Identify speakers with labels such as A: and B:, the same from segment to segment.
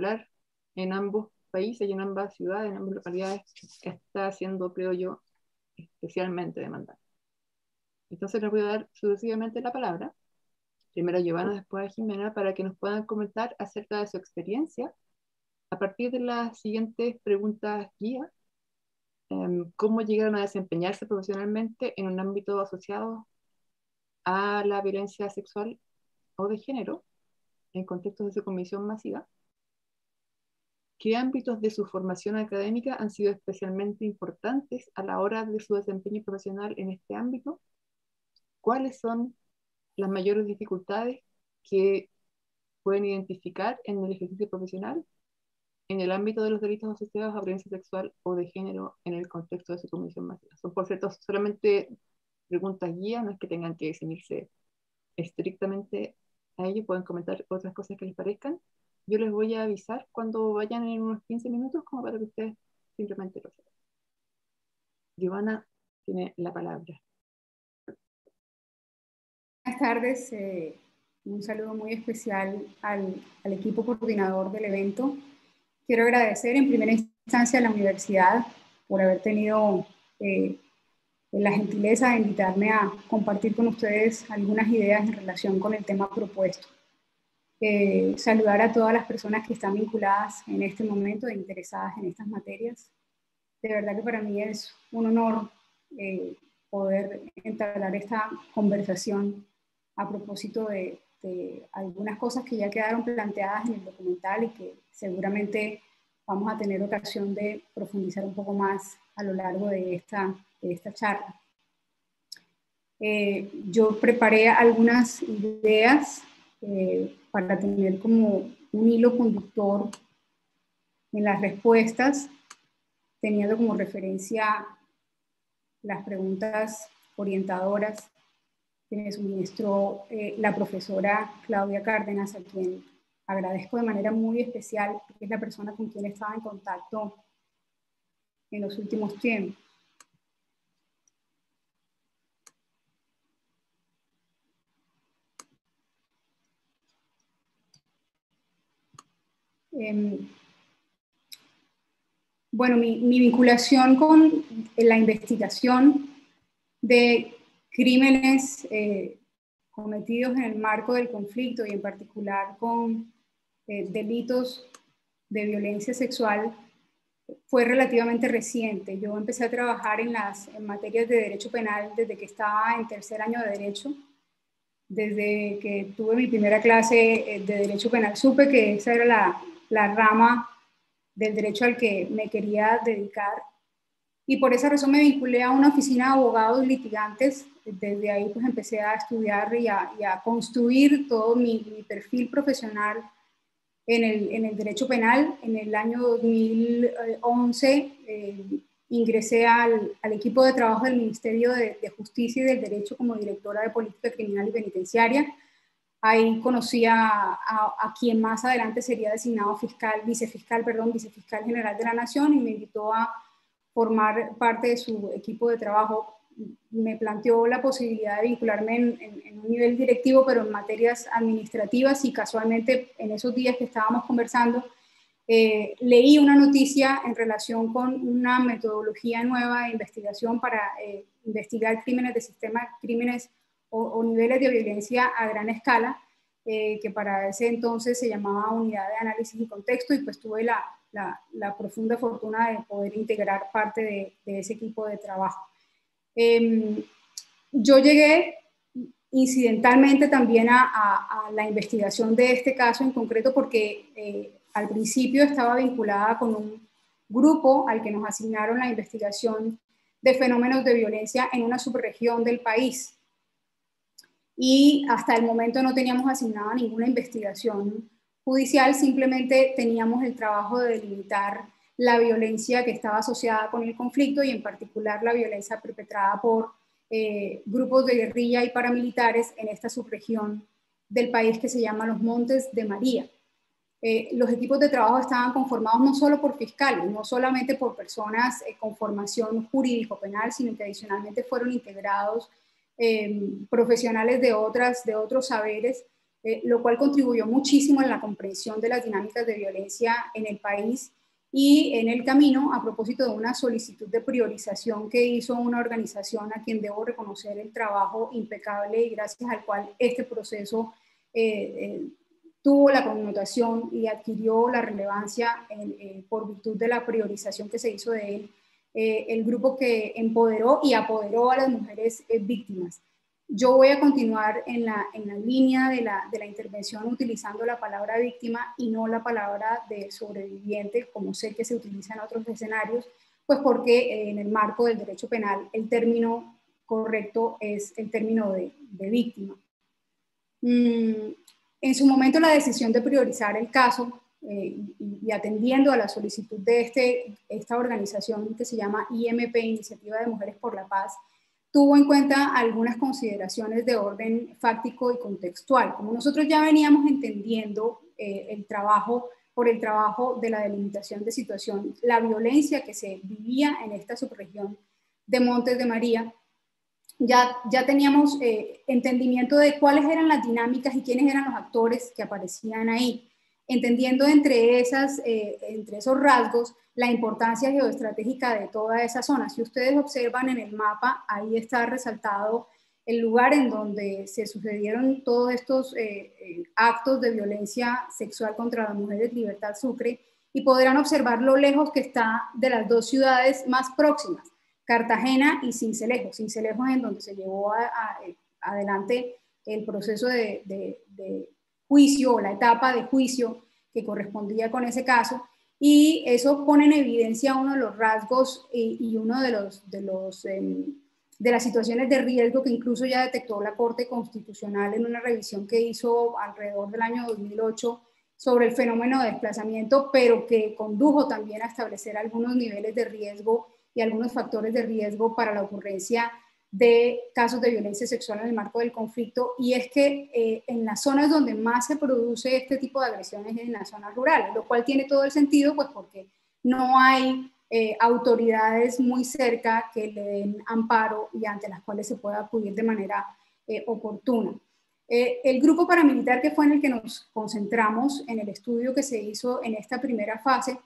A: particular en ambos países y en ambas ciudades, en ambas localidades, está siendo, creo yo, especialmente demandante. Entonces les voy a dar sucesivamente la palabra, primero a Giovanna, después a Jimena, para que nos puedan comentar acerca de su experiencia. A partir de las siguientes preguntas guía, em, cómo llegaron a desempeñarse profesionalmente en un ámbito asociado a la violencia sexual o de género en contextos de su comisión masiva, qué ámbitos de su formación académica han sido especialmente importantes a la hora de su desempeño profesional en este ámbito, cuáles son las mayores dificultades que pueden identificar en el ejercicio profesional en el ámbito de los delitos asociados a violencia sexual o de género en el contexto de su comisión masiva. Son, por cierto, solamente preguntas guía, no es que tengan que definirse estrictamente a ello, pueden comentar otras cosas que les parezcan. Yo les voy a avisar cuando vayan en unos 15 minutos, como para que ustedes simplemente lo sepan. Giovanna tiene la palabra.
B: Buenas tardes. Eh, un saludo muy especial al, al equipo coordinador del evento Quiero agradecer en primera instancia a la universidad por haber tenido eh, la gentileza de invitarme a compartir con ustedes algunas ideas en relación con el tema propuesto. Eh, saludar a todas las personas que están vinculadas en este momento e interesadas en estas materias. De verdad que para mí es un honor eh, poder entablar esta conversación a propósito de, de algunas cosas que ya quedaron planteadas en el documental y que seguramente vamos a tener ocasión de profundizar un poco más a lo largo de esta, de esta charla. Eh, yo preparé algunas ideas eh, para tener como un hilo conductor en las respuestas, teniendo como referencia las preguntas orientadoras que me suministró eh, la profesora Claudia Cárdenas, a quien agradezco de manera muy especial, porque es la persona con quien estaba en contacto en los últimos tiempos. Em, bueno, mi, mi, vinculación con la investigación de crímenes eh, cometidos en el marco del conflicto y en particular con eh, delitos de violencia sexual fue relativamente reciente. Yo empecé a trabajar en las en materias de derecho penal desde que estaba en tercer año de derecho. Desde que tuve mi primera clase eh, de derecho penal supe que esa era la, la rama del derecho al que me quería dedicar y por esa razón me vinculé a una oficina de abogados litigantes. Desde ahí pues empecé a estudiar y a, construir todo mi, perfil profesional en el, en el, derecho penal. En el año 2011 eh, ingresé al, al, equipo de trabajo del Ministerio de, de, Justicia y del Derecho como directora de Política Criminal y Penitenciaria. Ahí conocí a, a, a, quien más adelante sería designado fiscal, vicefiscal, perdón, vicefiscal general de la Nación y me invitó a formar parte de su equipo de trabajo. Me planteó la posibilidad de vincularme en, un nivel directivo, pero en materias administrativas y casualmente en esos días que estábamos conversando, eh, leí una noticia en relación con una metodología nueva de investigación para eh, investigar crímenes de sistema, crímenes o, niveles de violencia a gran escala, eh, que para ese entonces se llamaba Unidad de Análisis y Contexto, y pues tuve la, la, profunda fortuna de poder integrar parte de, ese equipo de trabajo. Em, yo llegué incidentalmente también a, la investigación de este caso en concreto porque eh, al principio estaba vinculada con un grupo al que nos asignaron la investigación de fenómenos de violencia en una subregión del país. Y hasta el momento no teníamos asignada ninguna investigación judicial simplemente teníamos el trabajo de delimitar la violencia que estaba asociada con el conflicto y en particular la violencia perpetrada por eh, grupos de guerrilla y paramilitares en esta subregión del país que se llama los Montes de María. Eh, los equipos de trabajo estaban conformados no solo por fiscales, no solamente por personas eh, con formación jurídico-penal, sino que adicionalmente fueron integrados profesionales de, otras, de otros saberes eh, lo cual contribuyó muchísimo en la comprensión de las dinámicas de violencia en el país y en el camino a propósito de una solicitud de priorización que hizo una organización a quien debo reconocer el trabajo impecable y gracias al cual este proceso eh, eh, tuvo la connotación y adquirió la relevancia por virtud de la priorización que se hizo de él, el grupo que empoderó y apoderó a las mujeres víctimas. Yo voy a continuar en la, en la línea de la, de la, intervención utilizando la palabra víctima y no la palabra de sobreviviente, como sé que se utiliza en otros escenarios, pues porque eh, en el marco del derecho penal el término correcto es el término de, de víctima. Mm, en su momento la decisión de priorizar el caso eh, y, atendiendo a la solicitud de este, esta organización que se llama IMP, Iniciativa de Mujeres por la Paz, tuvo en cuenta algunas consideraciones de orden fáctico y contextual. Como nosotros ya veníamos entendiendo eh, el trabajo, por el trabajo de la delimitación de situación, la violencia que se vivía en esta subregión de Montes de María, ya, ya teníamos eh, entendimiento de cuáles eran las dinámicas y quiénes eran los actores que aparecían ahí entendiendo entre, esas, eh, entre esos rasgos la importancia geoestratégica de toda esa zona. Si ustedes observan en el mapa, ahí está resaltado el lugar en donde se sucedieron todos estos eh, eh, actos de violencia sexual contra las mujeres, Libertad Sucre, y podrán observar lo lejos que está de las dos ciudades más próximas, Cartagena y Cincelejo. Cincelejo es en donde se llevó adelante el proceso de, de juicio o la etapa de juicio que correspondía con ese caso. Y eso pone en evidencia uno de los rasgos y, uno de, los, de, em, de las situaciones de riesgo que incluso ya detectó la Corte Constitucional en una revisión que hizo alrededor del año 2008 sobre el fenómeno de desplazamiento, pero que condujo también a establecer algunos niveles de riesgo y algunos factores de riesgo para la ocurrencia de casos de violencia sexual en el marco del conflicto y es que eh, en las zonas donde más se produce este tipo de agresiones es en las zonas rurales, lo cual tiene todo el sentido pues porque no hay eh, autoridades muy cerca que le den amparo y ante las cuales se pueda acudir de manera eh, oportuna. el grupo paramilitar que fue en el que nos concentramos en el estudio que se hizo en esta primera fase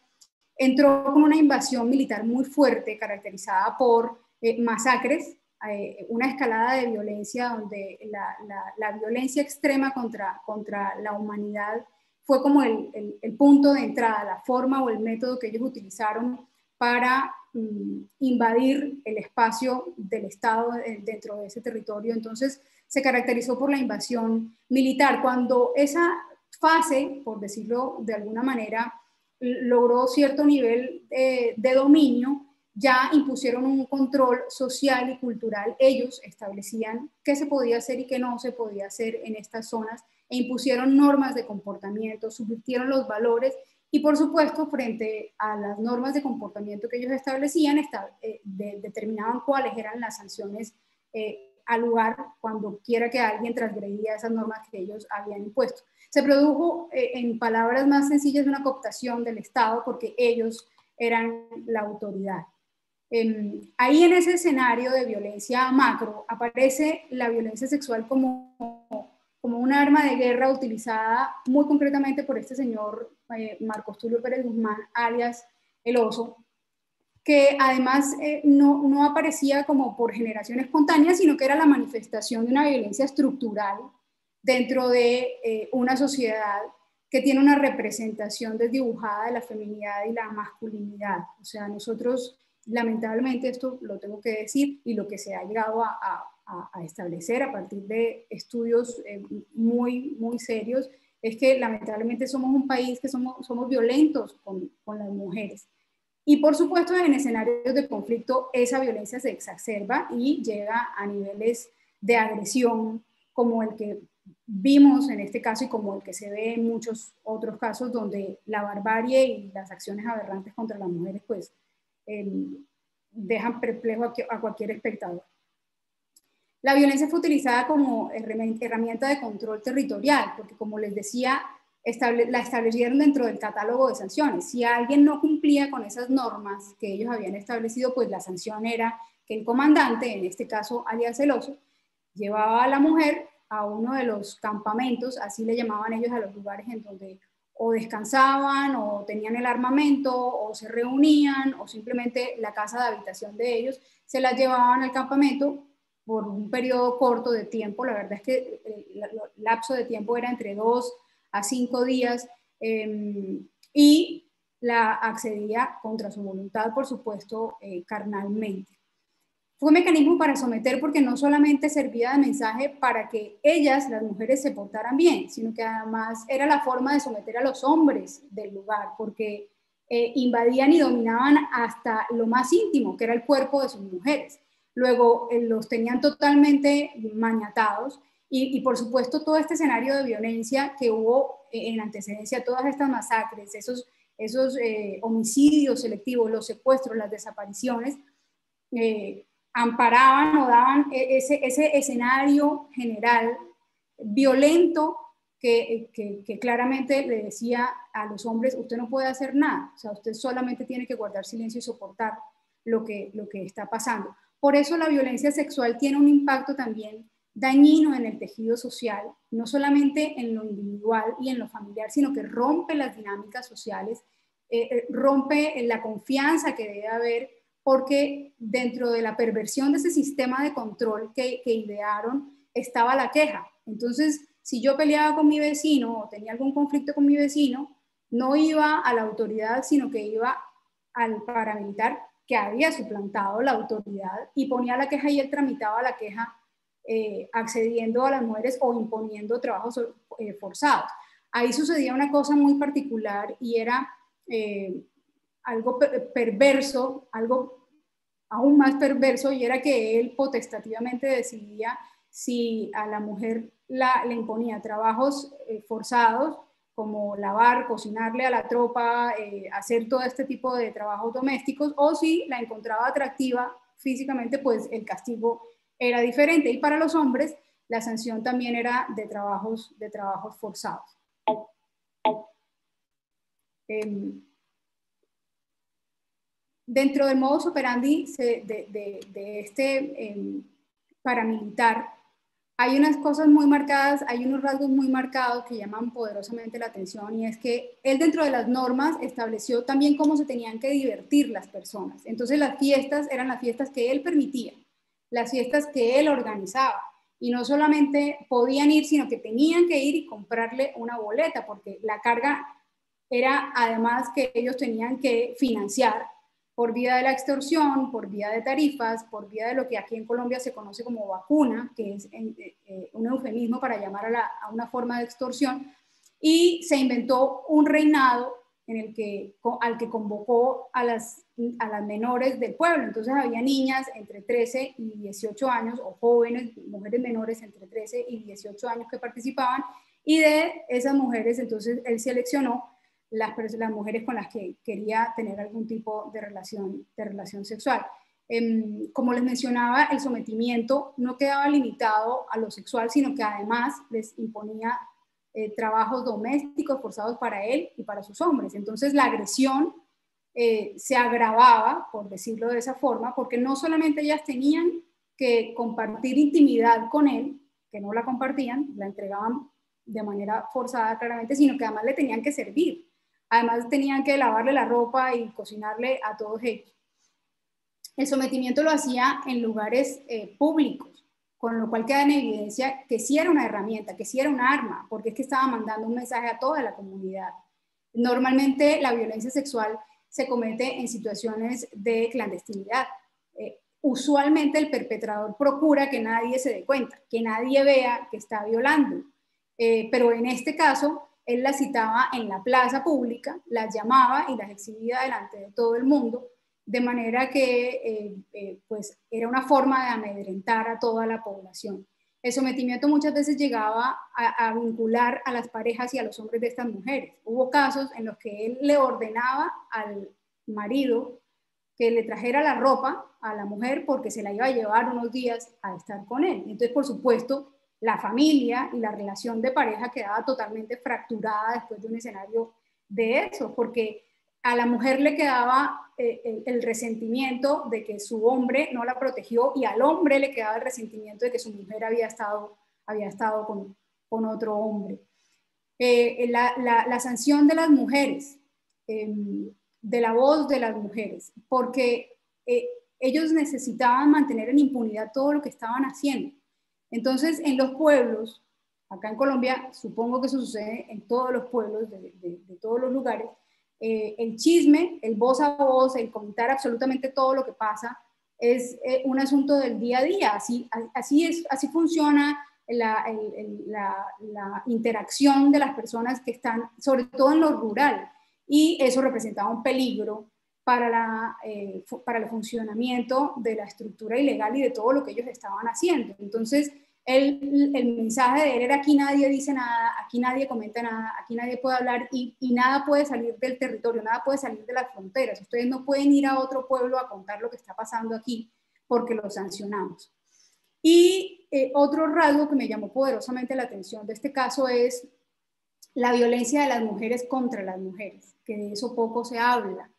B: entró con una invasión militar muy fuerte caracterizada por masacres eh, una escalada de violencia donde la, violencia extrema contra, contra la humanidad fue como el, punto de entrada, la forma o el método que ellos utilizaron para mm, invadir el espacio del Estado dentro de ese territorio. Entonces se caracterizó por la invasión militar. Cuando esa fase, por decirlo de alguna manera, logró cierto nivel de dominio, ya impusieron un control social y cultural. Ellos establecían qué se podía hacer y qué no se podía hacer en estas zonas e impusieron normas de comportamiento, subvirtieron los valores y por supuesto frente a las normas de comportamiento que ellos establecían, eh, determinaban cuáles eran las sanciones eh, al lugar cuando quiera que alguien transgredía esas normas que ellos habían impuesto. Se produjo, eh, en palabras más sencillas, una cooptación del Estado porque ellos eran la autoridad ahí en ese escenario de violencia macro aparece la violencia sexual como, como un arma de guerra utilizada muy concretamente por este señor eh, Marcos Tulio Pérez Guzmán, alias El Oso, que además eh, no, no, aparecía como por generación espontánea, sino que era la manifestación de una violencia estructural dentro de eh, una sociedad que tiene una representación desdibujada de la feminidad y la masculinidad. O sea, nosotros lamentablemente esto lo tengo que decir y lo que se ha llegado a, establecer a partir de estudios eh, muy, muy serios es que lamentablemente somos un país que somos, somos violentos con, con las mujeres. Y por supuesto en escenarios de conflicto esa violencia se exacerba y llega a niveles de agresión como el que vimos en este caso y como el que se ve en muchos otros casos donde la barbarie y las acciones aberrantes contra las mujeres pues dejan perplejo a, cualquier espectador. La violencia fue utilizada como herramienta de control territorial, porque como les decía, la establecieron dentro del catálogo de sanciones. Si alguien no cumplía con esas normas que ellos habían establecido, pues la sanción era que el comandante, en este caso alias Celoso, llevaba a la mujer a uno de los campamentos, así le llamaban ellos a los lugares en donde o descansaban o tenían el armamento o se reunían o simplemente la casa de habitación de ellos, se las llevaban al campamento por un periodo corto de tiempo, la verdad es que el, lapso de tiempo era entre dos a cinco días em, y la accedía contra su voluntad, por supuesto, eh, carnalmente. Un mecanismo para someter porque no solamente servía de mensaje para que ellas, las mujeres, se portaran bien, sino que además era la forma de someter a los hombres del lugar, porque eh, invadían y dominaban hasta lo más íntimo, que era el cuerpo de sus mujeres. Luego eh, los tenían totalmente maniatados y, por supuesto todo este escenario de violencia que hubo en antecedencia, todas estas masacres, esos, esos eh, homicidios selectivos, los secuestros, las desapariciones, amparaban o daban e, ese, ese escenario general violento que, que, claramente le decía a los hombres, usted no puede hacer nada, o sea, usted solamente tiene que guardar silencio y soportar lo que, lo que está pasando. Por eso la violencia sexual tiene un impacto también dañino en el tejido social, no solamente en lo individual y en lo familiar, sino que rompe las dinámicas sociales, eh, eh, rompe la confianza que debe haber porque dentro de la perversión de ese sistema de control que, idearon estaba la queja. Entonces, si yo peleaba con mi vecino o tenía algún conflicto con mi vecino, no iba a la autoridad, sino que iba al paramilitar que había suplantado la autoridad y ponía la queja y él tramitaba la queja eh, accediendo a las mujeres o imponiendo trabajos eh, forzados. Ahí sucedía una cosa muy particular y era eh, algo perverso, algo aún más perverso, y era que él potestativamente decidía si a la mujer la, le imponía trabajos eh, forzados, como lavar, cocinarle a la tropa, eh, hacer todo este tipo de trabajos domésticos, o si la encontraba atractiva físicamente, pues el castigo era diferente. Y para los hombres, la sanción también era de trabajos, de trabajos forzados. Em, dentro del modus operandi de, este em, paramilitar, hay unas cosas muy marcadas, hay unos rasgos muy marcados que llaman poderosamente la atención y es que él dentro de las normas estableció también cómo se tenían que divertir las personas. Entonces las fiestas eran las fiestas que él permitía, las fiestas que él organizaba y no solamente podían ir, sino que tenían que ir y comprarle una boleta porque la carga era además que ellos tenían que financiar por vía de la extorsión, por vía de tarifas, por vía de lo que aquí en Colombia se conoce como vacuna, que es eh, eh, un eufemismo para llamar a, una forma de extorsión, y se inventó un reinado en el que, al que convocó a las, a las menores del pueblo. Entonces había niñas entre 13 y 18 años, o jóvenes, mujeres menores entre 13 y 18 años que participaban, y de esas mujeres entonces él seleccionó las, mujeres con las que quería tener algún tipo de relación, de relación sexual. Em, como les mencionaba, el sometimiento no quedaba limitado a lo sexual, sino que además les imponía eh, trabajos domésticos forzados para él y para sus hombres. Entonces la agresión eh, se agravaba, por decirlo de esa forma, porque no solamente ellas tenían que compartir intimidad con él, que no la compartían, la entregaban de manera forzada claramente, sino que además le tenían que servir. Además tenían que lavarle la ropa y cocinarle a todos ellos. El sometimiento lo hacía en lugares eh, públicos, con lo cual queda en evidencia que sí era una herramienta, que sí era un arma, porque es que estaba mandando un mensaje a toda la comunidad. Normalmente la violencia sexual se comete en situaciones de clandestinidad. Eh, usualmente el perpetrador procura que nadie se dé cuenta, que nadie vea que está violando. Eh, pero en este caso, él las citaba en la plaza pública, las llamaba y las exhibía delante de todo el mundo, de manera que eh, eh, pues era una forma de amedrentar a toda la población. El sometimiento muchas veces llegaba a, a, vincular a las parejas y a los hombres de estas mujeres. Hubo casos en los que él le ordenaba al marido que le trajera la ropa a la mujer porque se la iba a llevar unos días a estar con él. Entonces, por supuesto, la familia y la relación de pareja quedaba totalmente fracturada después de un escenario de eso, porque a la mujer le quedaba eh, el, resentimiento de que su hombre no la protegió y al hombre le quedaba el resentimiento de que su mujer había estado había estado con, con otro hombre. Eh, la, la, sanción de las mujeres, em, de la voz de las mujeres, porque eh, ellos necesitaban mantener en impunidad todo lo que estaban haciendo. Entonces, en los pueblos, acá en Colombia, supongo que eso sucede en todos los pueblos de, de, todos los lugares, eh, el chisme, el voz a voz, el comentar absolutamente todo lo que pasa, es un asunto del día a día. Así, así, es, así funciona la, la, interacción de las personas que están, sobre todo en lo rural, y eso representaba un peligro para, la, eh, para el funcionamiento de la estructura ilegal y de todo lo que ellos estaban haciendo. Entonces, el, el, mensaje de él era aquí nadie dice nada, aquí nadie comenta nada, aquí nadie puede hablar y, y, nada puede salir del territorio, nada puede salir de las fronteras. Ustedes no pueden ir a otro pueblo a contar lo que está pasando aquí porque lo sancionamos. Y eh, otro rasgo que me llamó poderosamente la atención de este caso es la violencia de las mujeres contra las mujeres, que de eso poco se habla.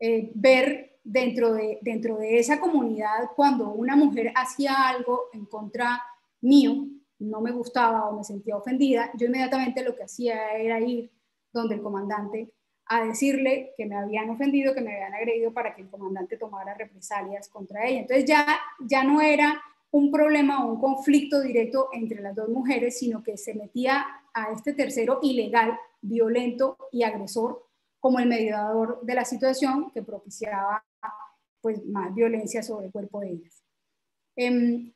B: Eh, ver dentro de, dentro de esa comunidad cuando una mujer hacía algo en contra mío, no me gustaba o me sentía ofendida, yo inmediatamente lo que hacía era ir donde el comandante a decirle que me habían ofendido, que me habían agredido para que el comandante tomara represalias contra ella. Entonces ya, ya no era un problema o un conflicto directo entre las dos mujeres, sino que se metía a este tercero ilegal, violento y agresor como el mediador de la situación que propiciaba pues, más violencia sobre el cuerpo de ellas. Eh,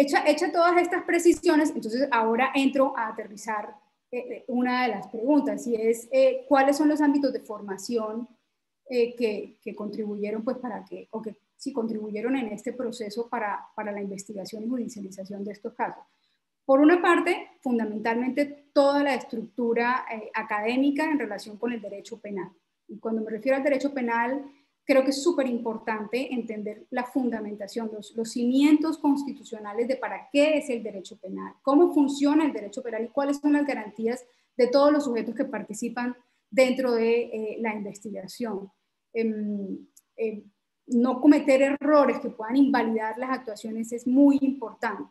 B: hecha, todas estas precisiones, entonces ahora entro a aterrizar eh, eh, una de las preguntas y es eh, cuáles son los ámbitos de formación que, que, contribuyeron pues para que, o que si contribuyeron en este proceso para, para la investigación y judicialización de estos casos. Por una parte, fundamentalmente toda la estructura académica en relación con el derecho penal. Y cuando me refiero al derecho penal, creo que es súper importante entender la fundamentación, los, los, cimientos constitucionales de para qué es el derecho penal, cómo funciona el derecho penal y cuáles son las garantías de todos los sujetos que participan dentro de eh, la investigación. Eh, no cometer errores que puedan invalidar las actuaciones es muy importante.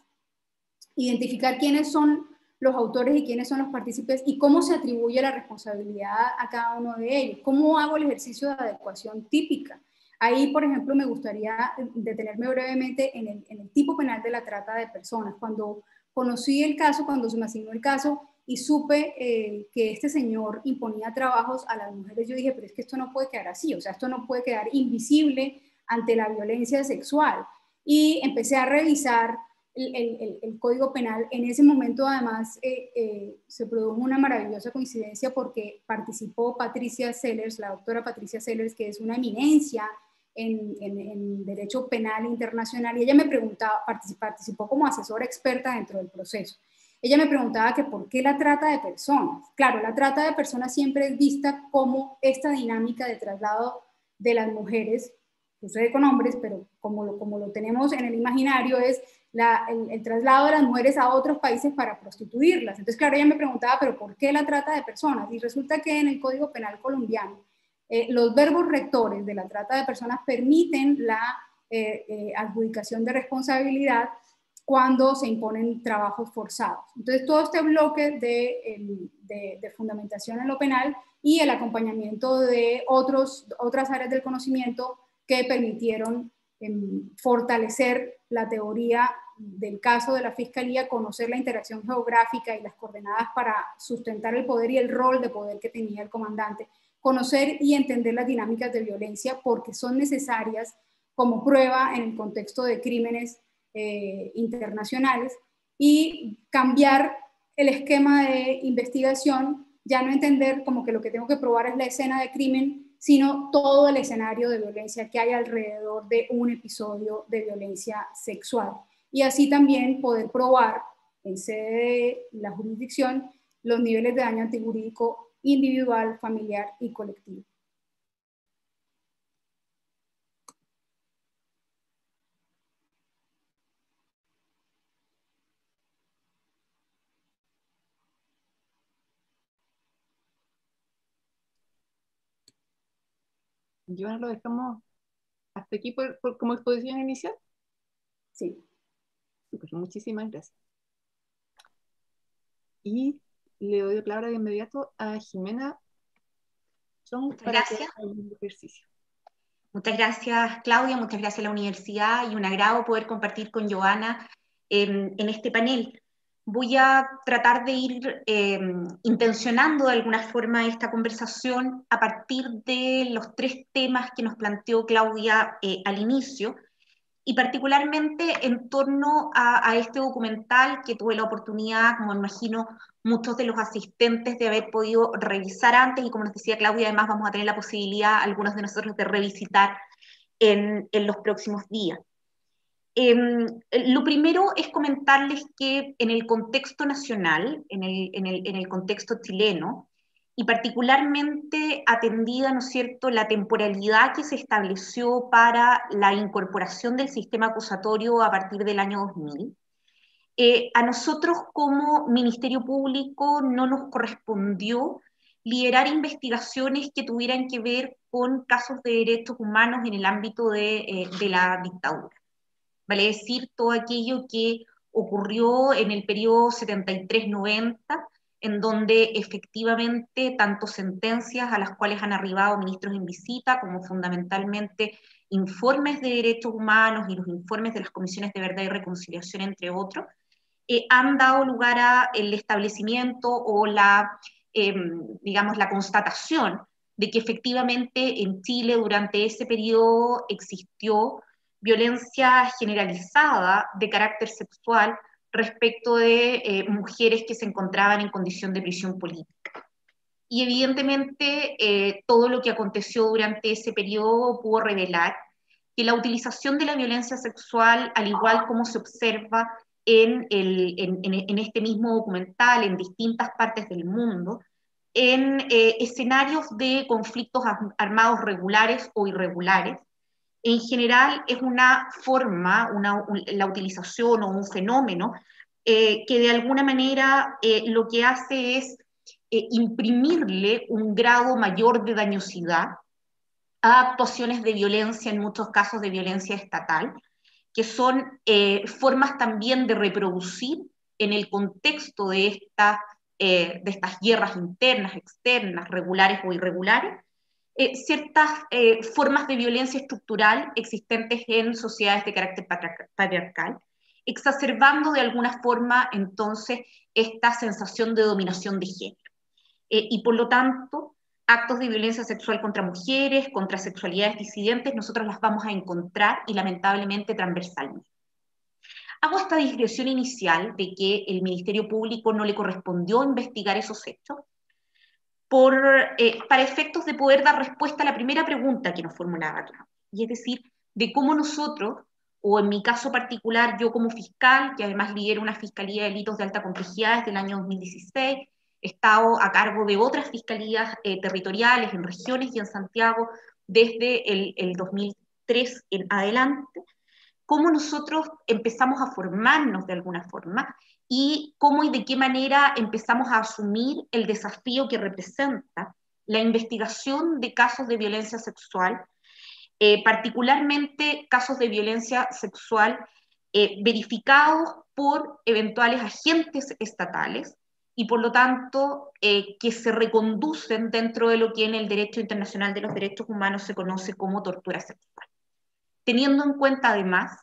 B: Identificar quiénes son los autores y quiénes son los partícipes y cómo se atribuye la responsabilidad a cada uno de ellos. ¿Cómo hago el ejercicio de adecuación típica? Ahí, por ejemplo, me gustaría detenerme brevemente en el, tipo penal de la trata de personas. Cuando conocí el caso, cuando se me asignó el caso y supe eh, que este señor imponía trabajos a las mujeres, yo dije, pero es que esto no puede quedar así, o sea, esto no puede quedar invisible ante la violencia sexual. Y empecé a revisar el, Código Penal. En ese momento, además, eh, eh, se produjo una maravillosa coincidencia porque participó Patricia Sellers, la doctora Patricia Sellers, que es una eminencia en, en, Derecho Penal Internacional, y ella me preguntaba, participó como asesora experta dentro del proceso. Ella me preguntaba que por qué la trata de personas. Claro, la trata de personas siempre es vista como esta dinámica de traslado de las mujeres sucede con hombres, pero como lo, como lo tenemos en el imaginario, es la, el, traslado de las mujeres a otros países para prostituirlas. Entonces, claro, ella me preguntaba, pero ¿por qué la trata de personas? Y resulta que en el Código Penal colombiano, eh, los verbos rectores de la trata de personas permiten la eh, eh, adjudicación de responsabilidad cuando se imponen trabajos forzados. Entonces, todo este bloque de, de, de fundamentación en lo penal y el acompañamiento de otros, otras áreas del conocimiento que permitieron fortalecer la teoría del caso de la Fiscalía, conocer la interacción geográfica y las coordenadas para sustentar el poder y el rol de poder que tenía el comandante, conocer y entender las dinámicas de violencia porque son necesarias como prueba en el contexto de crímenes eh, internacionales y cambiar el esquema de investigación, ya no entender como que lo que tengo que probar es la escena de crimen, sino todo el escenario de violencia que hay alrededor de un episodio de violencia sexual. Y así también poder probar en sede de la jurisdicción los niveles de daño antijurídico individual, familiar y colectivo.
A: Yo lo dejamos hasta aquí por, como exposición inicial.
B: Sí.
A: Muchísimas gracias. y le doy la palabra de inmediato a Jimena.
C: Son gracias. ejercicio. Muchas gracias, Claudia, muchas gracias a la universidad y un agrado poder compartir con Joana en este panel. Voy a tratar de ir em, intencionando de alguna forma esta conversación a partir de los tres temas que nos planteó Claudia eh, al inicio, y particularmente en torno a, este documental que tuve la oportunidad, como imagino muchos de los asistentes, de haber podido revisar antes y como nos decía Claudia, además vamos a tener la posibilidad, algunos de nosotros, de revisitar en, en los próximos días. Em, lo primero es comentarles que en el contexto nacional, en el, contexto chileno, y particularmente atendida, ¿no es cierto?, la temporalidad que se estableció para la incorporación del sistema acusatorio a partir del año 2000. Eh, a nosotros como Ministerio Público no nos correspondió liderar investigaciones que tuvieran que ver con casos de derechos humanos en el ámbito de, eh, de la dictadura. Vale decir, todo aquello que ocurrió en el periodo 73-90, en donde efectivamente tanto sentencias a las cuales han arribado ministros en visita, como fundamentalmente informes de derechos humanos y los informes de las comisiones de verdad y reconciliación, entre otros, eh, han dado lugar a el establecimiento o la, em, digamos, la constatación de que efectivamente en Chile durante ese periodo existió violencia generalizada de carácter sexual respecto de eh, mujeres que se encontraban en condición de prisión política. Y evidentemente eh, todo lo que aconteció durante ese periodo pudo revelar que la utilización de la violencia sexual, al igual como se observa en, el, en, este mismo documental, en distintas partes del mundo, en eh, escenarios de conflictos armados regulares o irregulares, en general es una forma, una, la utilización o un fenómeno eh, que de alguna manera eh, lo que hace es eh, imprimirle un grado mayor de dañosidad a actuaciones de violencia, en muchos casos de violencia estatal, que son formas también de reproducir en el contexto de, esta, de estas guerras internas, externas, regulares o irregulares, eh, ciertas eh, formas de violencia estructural existentes en sociedades de carácter patriarcal, exacerbando de alguna forma entonces esta sensación de dominación de género. Eh, y por lo tanto, actos de violencia sexual contra mujeres, contra sexualidades disidentes, nosotros las vamos a encontrar y lamentablemente transversalmente. Hago esta digresión inicial de que el Ministerio Público no le correspondió investigar esos hechos, por, eh, para efectos de poder dar respuesta a la primera pregunta que nos formulaba y es decir, de cómo nosotros, o en mi caso particular, yo como fiscal, que además lidero una fiscalía de delitos de alta complejidad desde el año 2016, he estado a cargo de otras fiscalías eh, territoriales en regiones y en Santiago desde el, el 2003 en adelante, cómo nosotros empezamos a formarnos de alguna forma y cómo y de qué manera empezamos a asumir el desafío que representa la investigación de casos de violencia sexual, eh, particularmente casos de violencia sexual eh, verificados por eventuales agentes estatales y por lo tanto eh, que se reconducen dentro de lo que en el derecho internacional de los derechos humanos se conoce como tortura sexual. Teniendo en cuenta además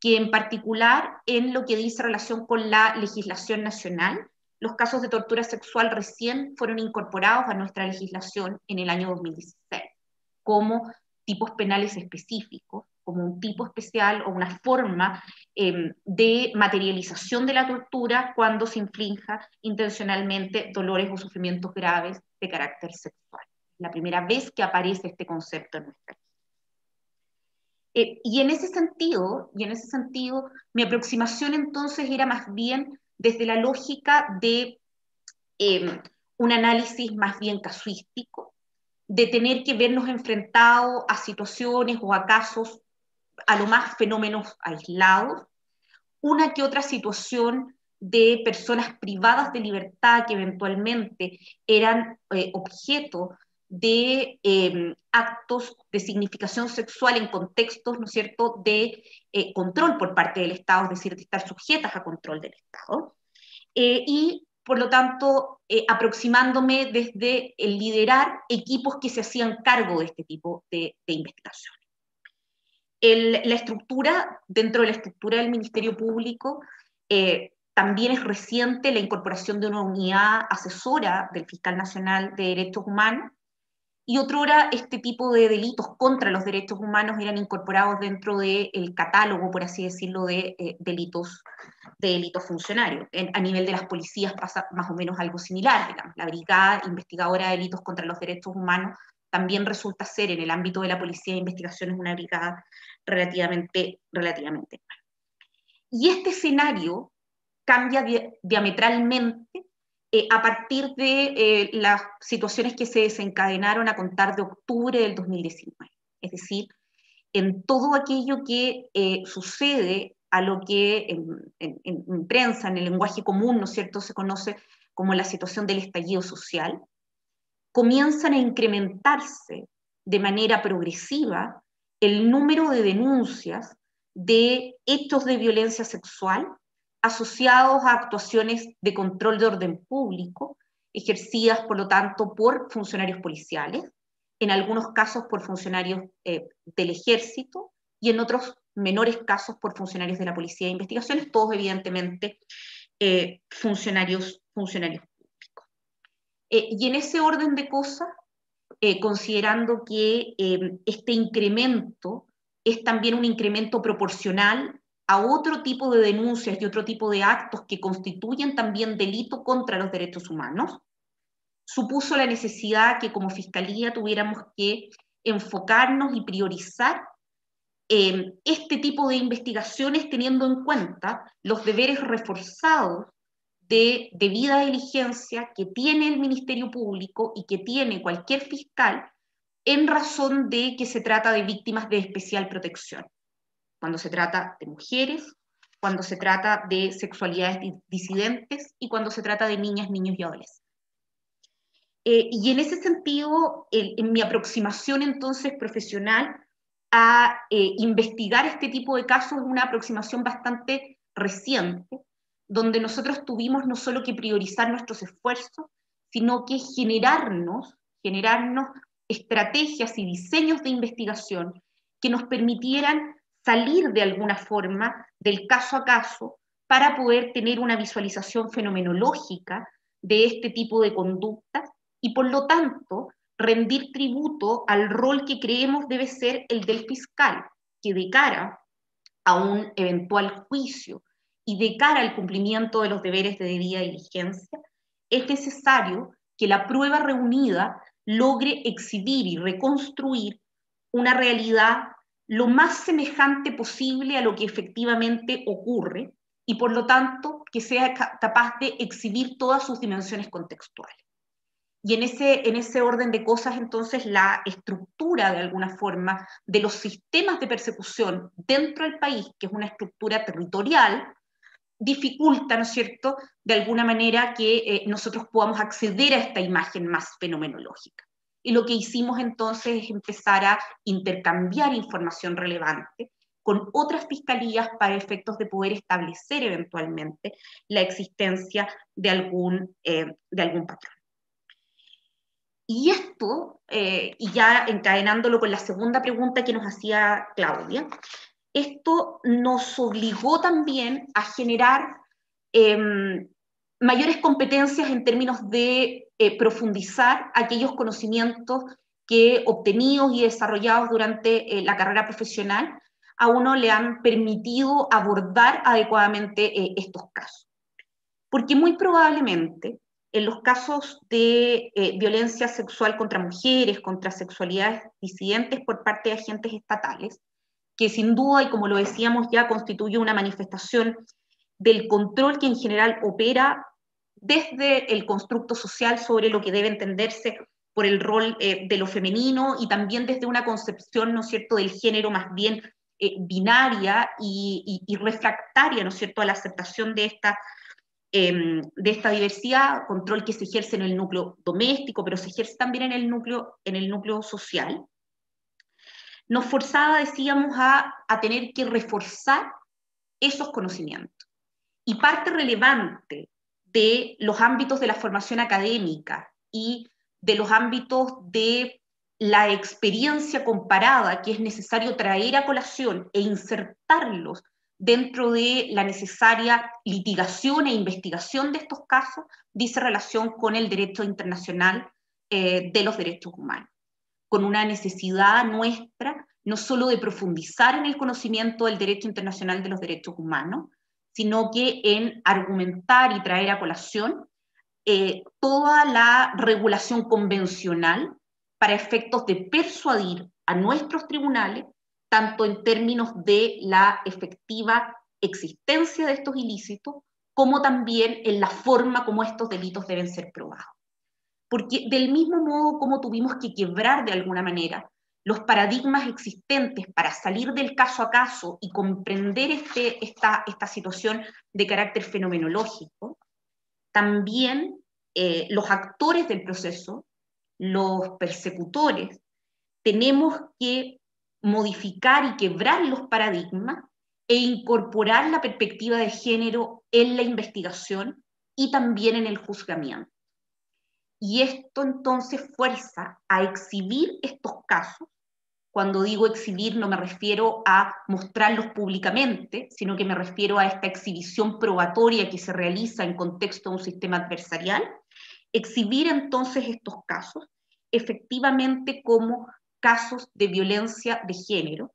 C: que en particular en lo que dice relación con la legislación nacional, los casos de tortura sexual recién fueron incorporados a nuestra legislación en el año 2016 como tipos penales específicos, como un tipo especial o una forma em, de materialización de la tortura cuando se inflinja intencionalmente dolores o sufrimientos graves de carácter sexual. La primera vez que aparece este concepto en nuestra eh, y en ese sentido, y en ese sentido, mi aproximación entonces era más bien desde la lógica de em, un análisis más bien casuístico, de tener que vernos enfrentados a situaciones o a casos, a lo más fenómenos aislados, una que otra situación de personas privadas de libertad que eventualmente eran eh, objeto de em, actos de significación sexual en contextos, ¿no es cierto?, de eh, control por parte del Estado, es decir, de estar sujetas a control del Estado. Eh, y por lo tanto, eh, aproximándome desde el liderar equipos que se hacían cargo de este tipo de, investigaciones. la estructura, dentro de la estructura del Ministerio Público, también es reciente la incorporación de una unidad asesora del Fiscal Nacional de Derechos Humanos, y otrora este tipo de delitos contra los derechos humanos eran incorporados dentro del catálogo, por así decirlo, de eh, delitos, de delitos funcionarios. a nivel de las policías pasa más o menos algo similar. La Brigada Investigadora de Delitos contra los Derechos Humanos también resulta ser en el ámbito de la Policía de Investigaciones una brigada relativamente, relativamente Y este escenario cambia diametralmente eh, a partir de eh, las situaciones que se desencadenaron a contar de octubre del 2019. Es decir, en todo aquello que eh, sucede a lo que en, prensa, en el lenguaje común, ¿no es cierto?, se conoce como la situación del estallido social, comienzan a incrementarse de manera progresiva el número de denuncias de hechos de violencia sexual asociados a actuaciones de control de orden público, ejercidas, por lo tanto, por funcionarios policiales, en algunos casos por funcionarios eh, del ejército y en otros menores casos por funcionarios de la Policía de Investigaciones, todos evidentemente eh, funcionarios, funcionarios públicos. Eh, y en ese orden de cosas, considerando que este incremento es también un incremento proporcional a otro tipo de denuncias y otro tipo de actos que constituyen también delito contra los derechos humanos, supuso la necesidad que como Fiscalía tuviéramos que enfocarnos y priorizar eh, este tipo de investigaciones teniendo en cuenta los deberes reforzados de debida diligencia que tiene el Ministerio Público y que tiene cualquier fiscal en razón de que se trata de víctimas de especial protección cuando se trata de mujeres, cuando se trata de sexualidades disidentes y cuando se trata de niñas, niños y adolescentes. Eh, y en ese sentido, en mi aproximación entonces profesional a eh, investigar este tipo de casos, una aproximación bastante reciente, donde nosotros tuvimos no solo que priorizar nuestros esfuerzos, sino que generarnos, generarnos estrategias y diseños de investigación que nos permitieran salir de alguna forma del caso a caso para poder tener una visualización fenomenológica de este tipo de conductas y por lo tanto rendir tributo al rol que creemos debe ser el del fiscal, que de cara a un eventual juicio y de cara al cumplimiento de los deberes de debida diligencia, es necesario que la prueba reunida logre exhibir y reconstruir una realidad lo más semejante posible a lo que efectivamente ocurre y por lo tanto que sea capaz de exhibir todas sus dimensiones contextuales. Y en ese, en ese orden de cosas, entonces, la estructura, de alguna forma, de los sistemas de persecución dentro del país, que es una estructura territorial, dificulta, ¿no es cierto?, de alguna manera que eh, nosotros podamos acceder a esta imagen más fenomenológica. Y lo que hicimos entonces es empezar a intercambiar información relevante con otras fiscalías para efectos de poder establecer eventualmente la existencia de algún, eh, de algún patrón. Y esto, eh, y ya encadenándolo con la segunda pregunta que nos hacía Claudia, esto nos obligó también a generar em, mayores competencias en términos de eh, profundizar aquellos conocimientos que obtenidos y desarrollados durante eh, la carrera profesional a uno le han permitido abordar adecuadamente eh, estos casos. Porque muy probablemente en los casos de violencia sexual contra mujeres, contra sexualidades disidentes por parte de agentes estatales, que sin duda, y como lo decíamos ya, constituye una manifestación del control que en general opera desde el constructo social sobre lo que debe entenderse por el rol eh, de lo femenino y también desde una concepción, ¿no cierto?, del género más bien eh, binaria y, refractaria, ¿no cierto?, a la aceptación de esta, em, de esta diversidad, control que se ejerce en el núcleo doméstico, pero se ejerce también en el núcleo, en el núcleo social, nos forzaba, decíamos, a, a tener que reforzar esos conocimientos. Y parte relevante de los ámbitos de la formación académica y de los ámbitos de la experiencia comparada que es necesario traer a colación e insertarlos dentro de la necesaria litigación e investigación de estos casos, dice relación con el derecho internacional eh, de los derechos humanos, con una necesidad nuestra no solo de profundizar en el conocimiento del derecho internacional de los derechos humanos, sino que en argumentar y traer a colación eh, toda la regulación convencional para efectos de persuadir a nuestros tribunales, tanto en términos de la efectiva existencia de estos ilícitos, como también en la forma como estos delitos deben ser probados. Porque del mismo modo como tuvimos que quebrar de alguna manera los paradigmas existentes para salir del caso a caso y comprender este, esta, esta situación de carácter fenomenológico, también eh, los actores del proceso los persecutores, tenemos que modificar y quebrar los paradigmas e incorporar la perspectiva de género en la investigación y también en el juzgamiento. Y esto entonces fuerza a exhibir estos casos. Cuando digo exhibir no me refiero a mostrarlos públicamente, sino que me refiero a esta exhibición probatoria que se realiza en contexto de un sistema adversarial exhibir entonces estos casos efectivamente como casos de violencia de género,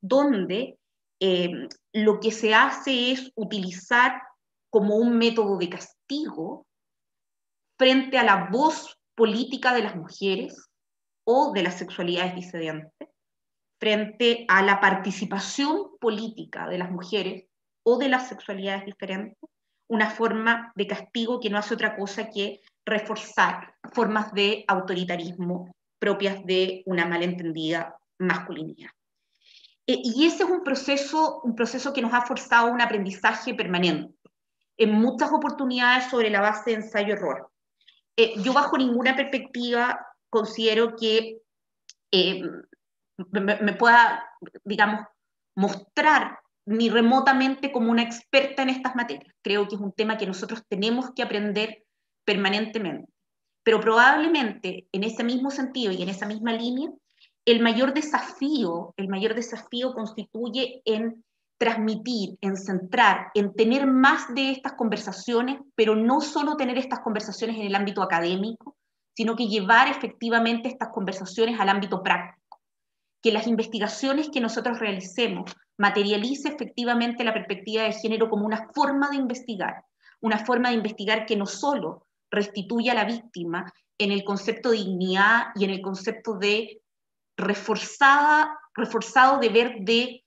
C: donde eh, lo que se hace es utilizar como un método de castigo frente a la voz política de las mujeres o de las sexualidades disidentes, frente a la participación política de las mujeres o de las sexualidades diferentes, una forma de castigo que no hace otra cosa que reforzar formas de autoritarismo propias de una malentendida masculinidad. Eh, y ese es un proceso, un proceso que nos ha forzado un aprendizaje permanente, en muchas oportunidades sobre la base de ensayo-error. Eh, yo bajo ninguna perspectiva considero que eh, me, pueda, digamos, mostrar ni remotamente como una experta en estas materias. Creo que es un tema que nosotros tenemos que aprender permanentemente. Pero probablemente en ese mismo sentido y en esa misma línea, el mayor desafío, el mayor desafío constituye en transmitir, en centrar, en tener más de estas conversaciones, pero no solo tener estas conversaciones en el ámbito académico, sino que llevar efectivamente estas conversaciones al ámbito práctico. Que las investigaciones que nosotros realicemos materialice efectivamente la perspectiva de género como una forma de investigar, una forma de investigar que no solo restituye a la víctima en el concepto de dignidad y en el concepto de reforzada, reforzado deber de,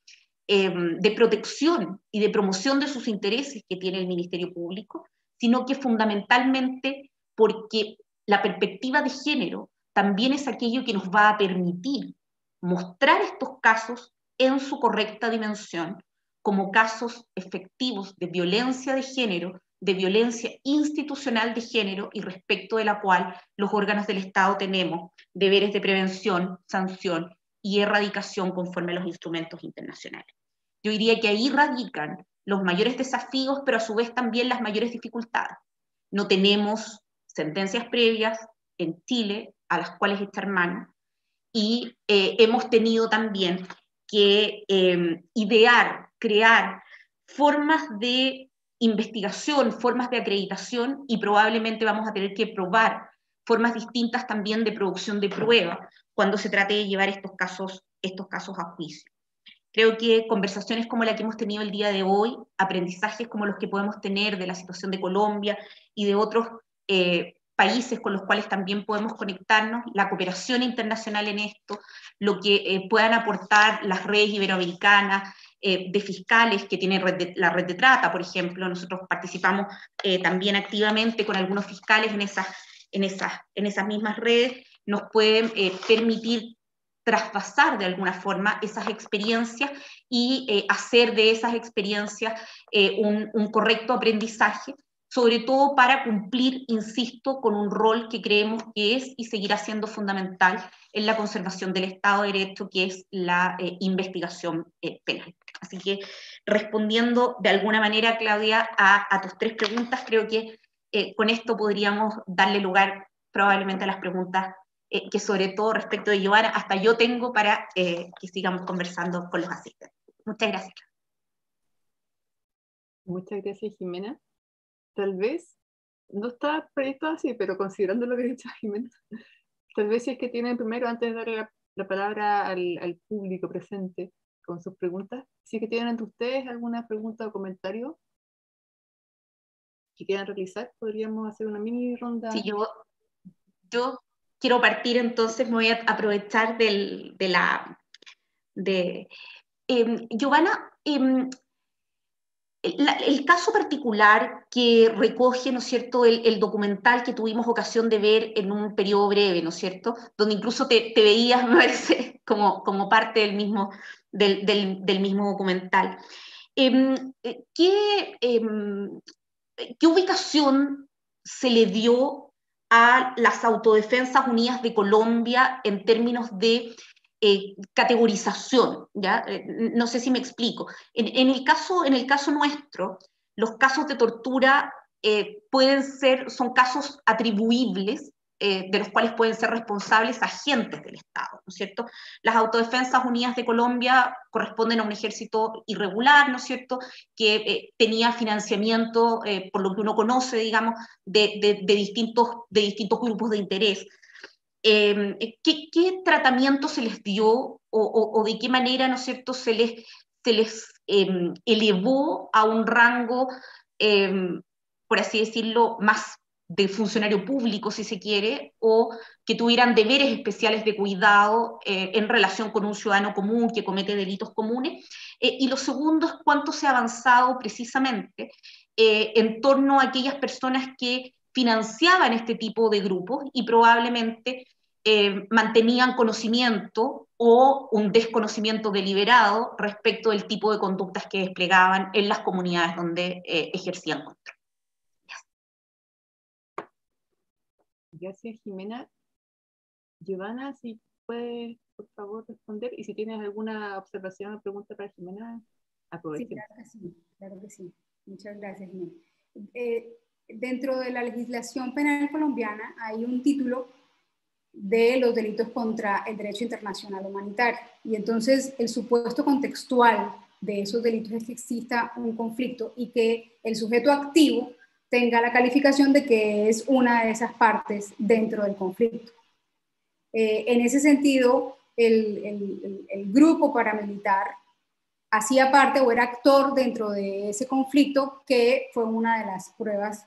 C: em, de protección y de promoción de sus intereses que tiene el Ministerio Público, sino que fundamentalmente porque la perspectiva de género también es aquello que nos va a permitir mostrar estos casos en su correcta dimensión como casos efectivos de violencia de género de violencia institucional de género y respecto de la cual los órganos del Estado tenemos deberes de prevención, sanción y erradicación conforme a los instrumentos internacionales. Yo diría que ahí radican los mayores desafíos, pero a su vez también las mayores dificultades. No tenemos sentencias previas en Chile a las cuales echar mano y eh, hemos tenido también que eh, idear, crear formas de investigación, formas de acreditación y probablemente vamos a tener que probar formas distintas también de producción de prueba cuando se trate de llevar estos casos, estos casos a juicio. Creo que conversaciones como la que hemos tenido el día de hoy, aprendizajes como los que podemos tener de la situación de Colombia y de otros eh, países con los cuales también podemos conectarnos, la cooperación internacional en esto, lo que eh, puedan aportar las redes iberoamericanas, eh, de fiscales que tiene la red de trata, por ejemplo. Nosotros participamos eh, también activamente con algunos fiscales en esas, en esas, en esas mismas redes, nos pueden eh, permitir traspasar de alguna forma esas experiencias y hacer de esas experiencias un, un correcto aprendizaje sobre todo para cumplir, insisto, con un rol que creemos que es y seguirá siendo fundamental en la conservación del Estado de Derecho, que es la eh, investigación eh, penal. Así que respondiendo de alguna manera, Claudia, a, tus tres preguntas, creo que con esto podríamos darle lugar probablemente a las preguntas que sobre todo respecto de Giovanna, hasta yo tengo para que sigamos conversando con los asistentes. Muchas gracias.
A: Muchas gracias, Jimena. Tal vez, no está proyectado así, pero considerando lo que ha dicho Jimena, tal vez si es que tienen primero, antes de dar la, palabra al, al, público presente con sus preguntas, si es que tienen entre ustedes alguna pregunta o comentario que quieran realizar, podríamos hacer una mini ronda.
C: Sí, yo, yo quiero partir entonces, me voy a aprovechar del, de la... De, eh, Giovanna, eh, el caso particular que recoge, ¿no cierto?, el, documental que tuvimos ocasión de ver en un periodo breve, ¿no cierto?, donde incluso te, veías, como, como parte del mismo, del, del, mismo documental. Em, eh, ¿qué, em, ¿Qué ubicación se le dio a las Autodefensas Unidas de Colombia en términos de eh, categorización, ¿ya? Eh, no sé si me explico. En, el caso, en el caso nuestro, los casos de tortura eh, pueden ser, son casos atribuibles de los cuales pueden ser responsables agentes del Estado, ¿no es cierto? Las Autodefensas Unidas de Colombia corresponden a un ejército irregular, ¿no es cierto?, que tenía financiamiento, por lo que uno conoce, digamos, de, distintos grupos de interés. Em, eh, ¿qué, tratamiento se les dio o, de qué manera, ¿no es cierto?, se les, se les em, elevó a un rango, em, por así decirlo, más de funcionario público, si se quiere, o que tuvieran deberes especiales de cuidado eh, en relación con un ciudadano común que comete delitos comunes. Eh, y lo segundo es cuánto se ha avanzado precisamente en torno a aquellas personas que financiaban este tipo de grupos y probablemente eh, mantenían conocimiento o un desconocimiento deliberado respecto del tipo de conductas que desplegaban en las comunidades donde eh, ejercían control.
A: Gracias, Jimena. Giovanna, si puedes, por favor, responder. Y si tienes alguna observación o pregunta para Jimena, aprovecha.
B: Sí, claro que sí, claro que sí. Muchas gracias, Jimena. Eh, dentro de la legislación penal colombiana hay un título de los delitos contra el derecho internacional humanitario. Y entonces el supuesto contextual de esos delitos es que exista un conflicto y que el sujeto activo tenga la calificación de que es una de esas partes dentro del conflicto. Eh, en ese sentido, el, grupo paramilitar hacía parte o era actor dentro de ese conflicto que fue una de las pruebas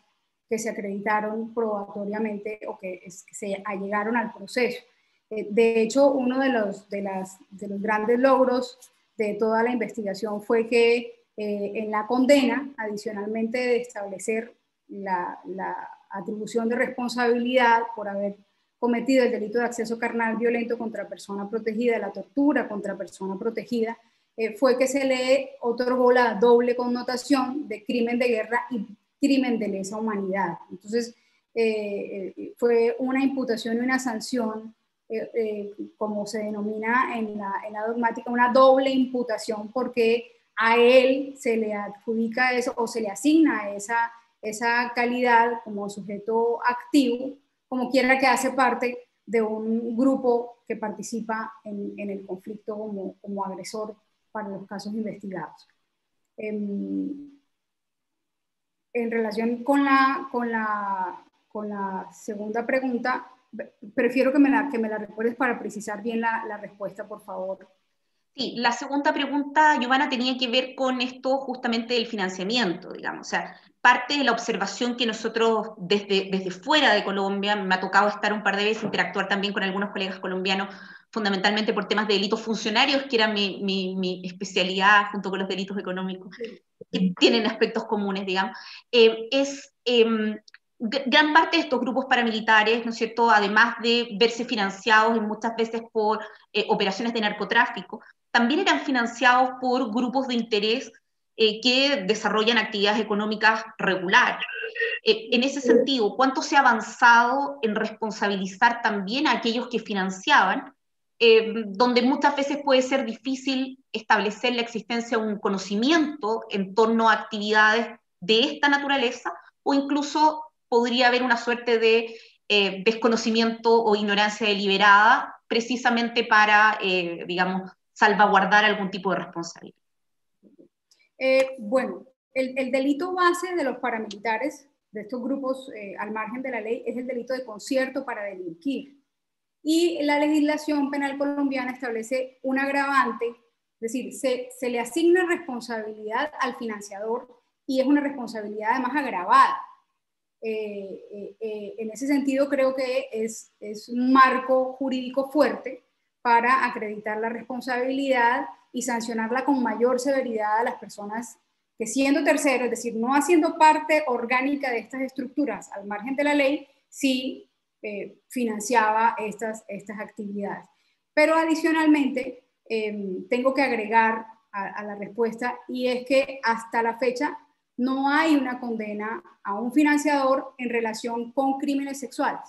B: que se acreditaron probatoriamente o que, se allegaron al proceso. Eh, de hecho, uno de los, de, las, de los grandes logros de toda la investigación fue que eh, en la condena, adicionalmente de establecer la, la, atribución de responsabilidad por haber cometido el delito de acceso carnal violento contra persona protegida, la tortura contra persona protegida, eh, fue que se le otorgó la doble connotación de crimen de guerra y crimen de lesa humanidad. Entonces, eh, eh, fue una imputación y una sanción, eh, como se denomina en la, en dogmática, una doble imputación, porque a él se le adjudica eso o se le asigna esa, esa calidad como sujeto activo, como quiera que hace parte de un grupo que participa en, el conflicto como, agresor para los casos investigados. Em, en relación con la, con la, con la segunda pregunta, prefiero que me la, que me la recuerdes para precisar bien la, la respuesta, por favor.
C: Sí, la segunda pregunta, Giovanna, tenía que ver con esto justamente del financiamiento, digamos. O sea, parte de la observación que nosotros desde, desde fuera de Colombia, me ha tocado estar un par de veces, interactuar también con algunos colegas colombianos, fundamentalmente por temas de delitos funcionarios, que era mi, mi, mi especialidad junto con los delitos económicos que tienen aspectos comunes, digamos, eh, es em, gran parte de estos grupos paramilitares, ¿no es cierto?, además de verse financiados muchas veces por eh, operaciones de narcotráfico, también eran financiados por grupos de interés eh, que desarrollan actividades económicas regulares. en ese sentido, ¿cuánto se ha avanzado en responsabilizar también a aquellos que financiaban eh, donde muchas veces puede ser difícil establecer la existencia de un conocimiento en torno a actividades de esta naturaleza o incluso podría haber una suerte de eh, desconocimiento o ignorancia deliberada precisamente para, eh, digamos, salvaguardar algún tipo de responsabilidad.
B: Eh, bueno, el, el, delito base de los paramilitares, de estos grupos al margen de la ley, es el delito de concierto para delinquir. Y la legislación penal colombiana establece un agravante, es decir, se, se le asigna responsabilidad al financiador y es una responsabilidad además agravada. Eh, eh, eh, en ese sentido, creo que es, es un marco jurídico fuerte para acreditar la responsabilidad y sancionarla con mayor severidad a las personas que siendo terceros, es decir, no haciendo parte orgánica de estas estructuras al margen de la ley, sí financiaba estas, estas actividades. Pero adicionalmente, em, tengo que agregar a, la respuesta y es que hasta la fecha no hay una condena a un financiador en relación con crímenes sexuales.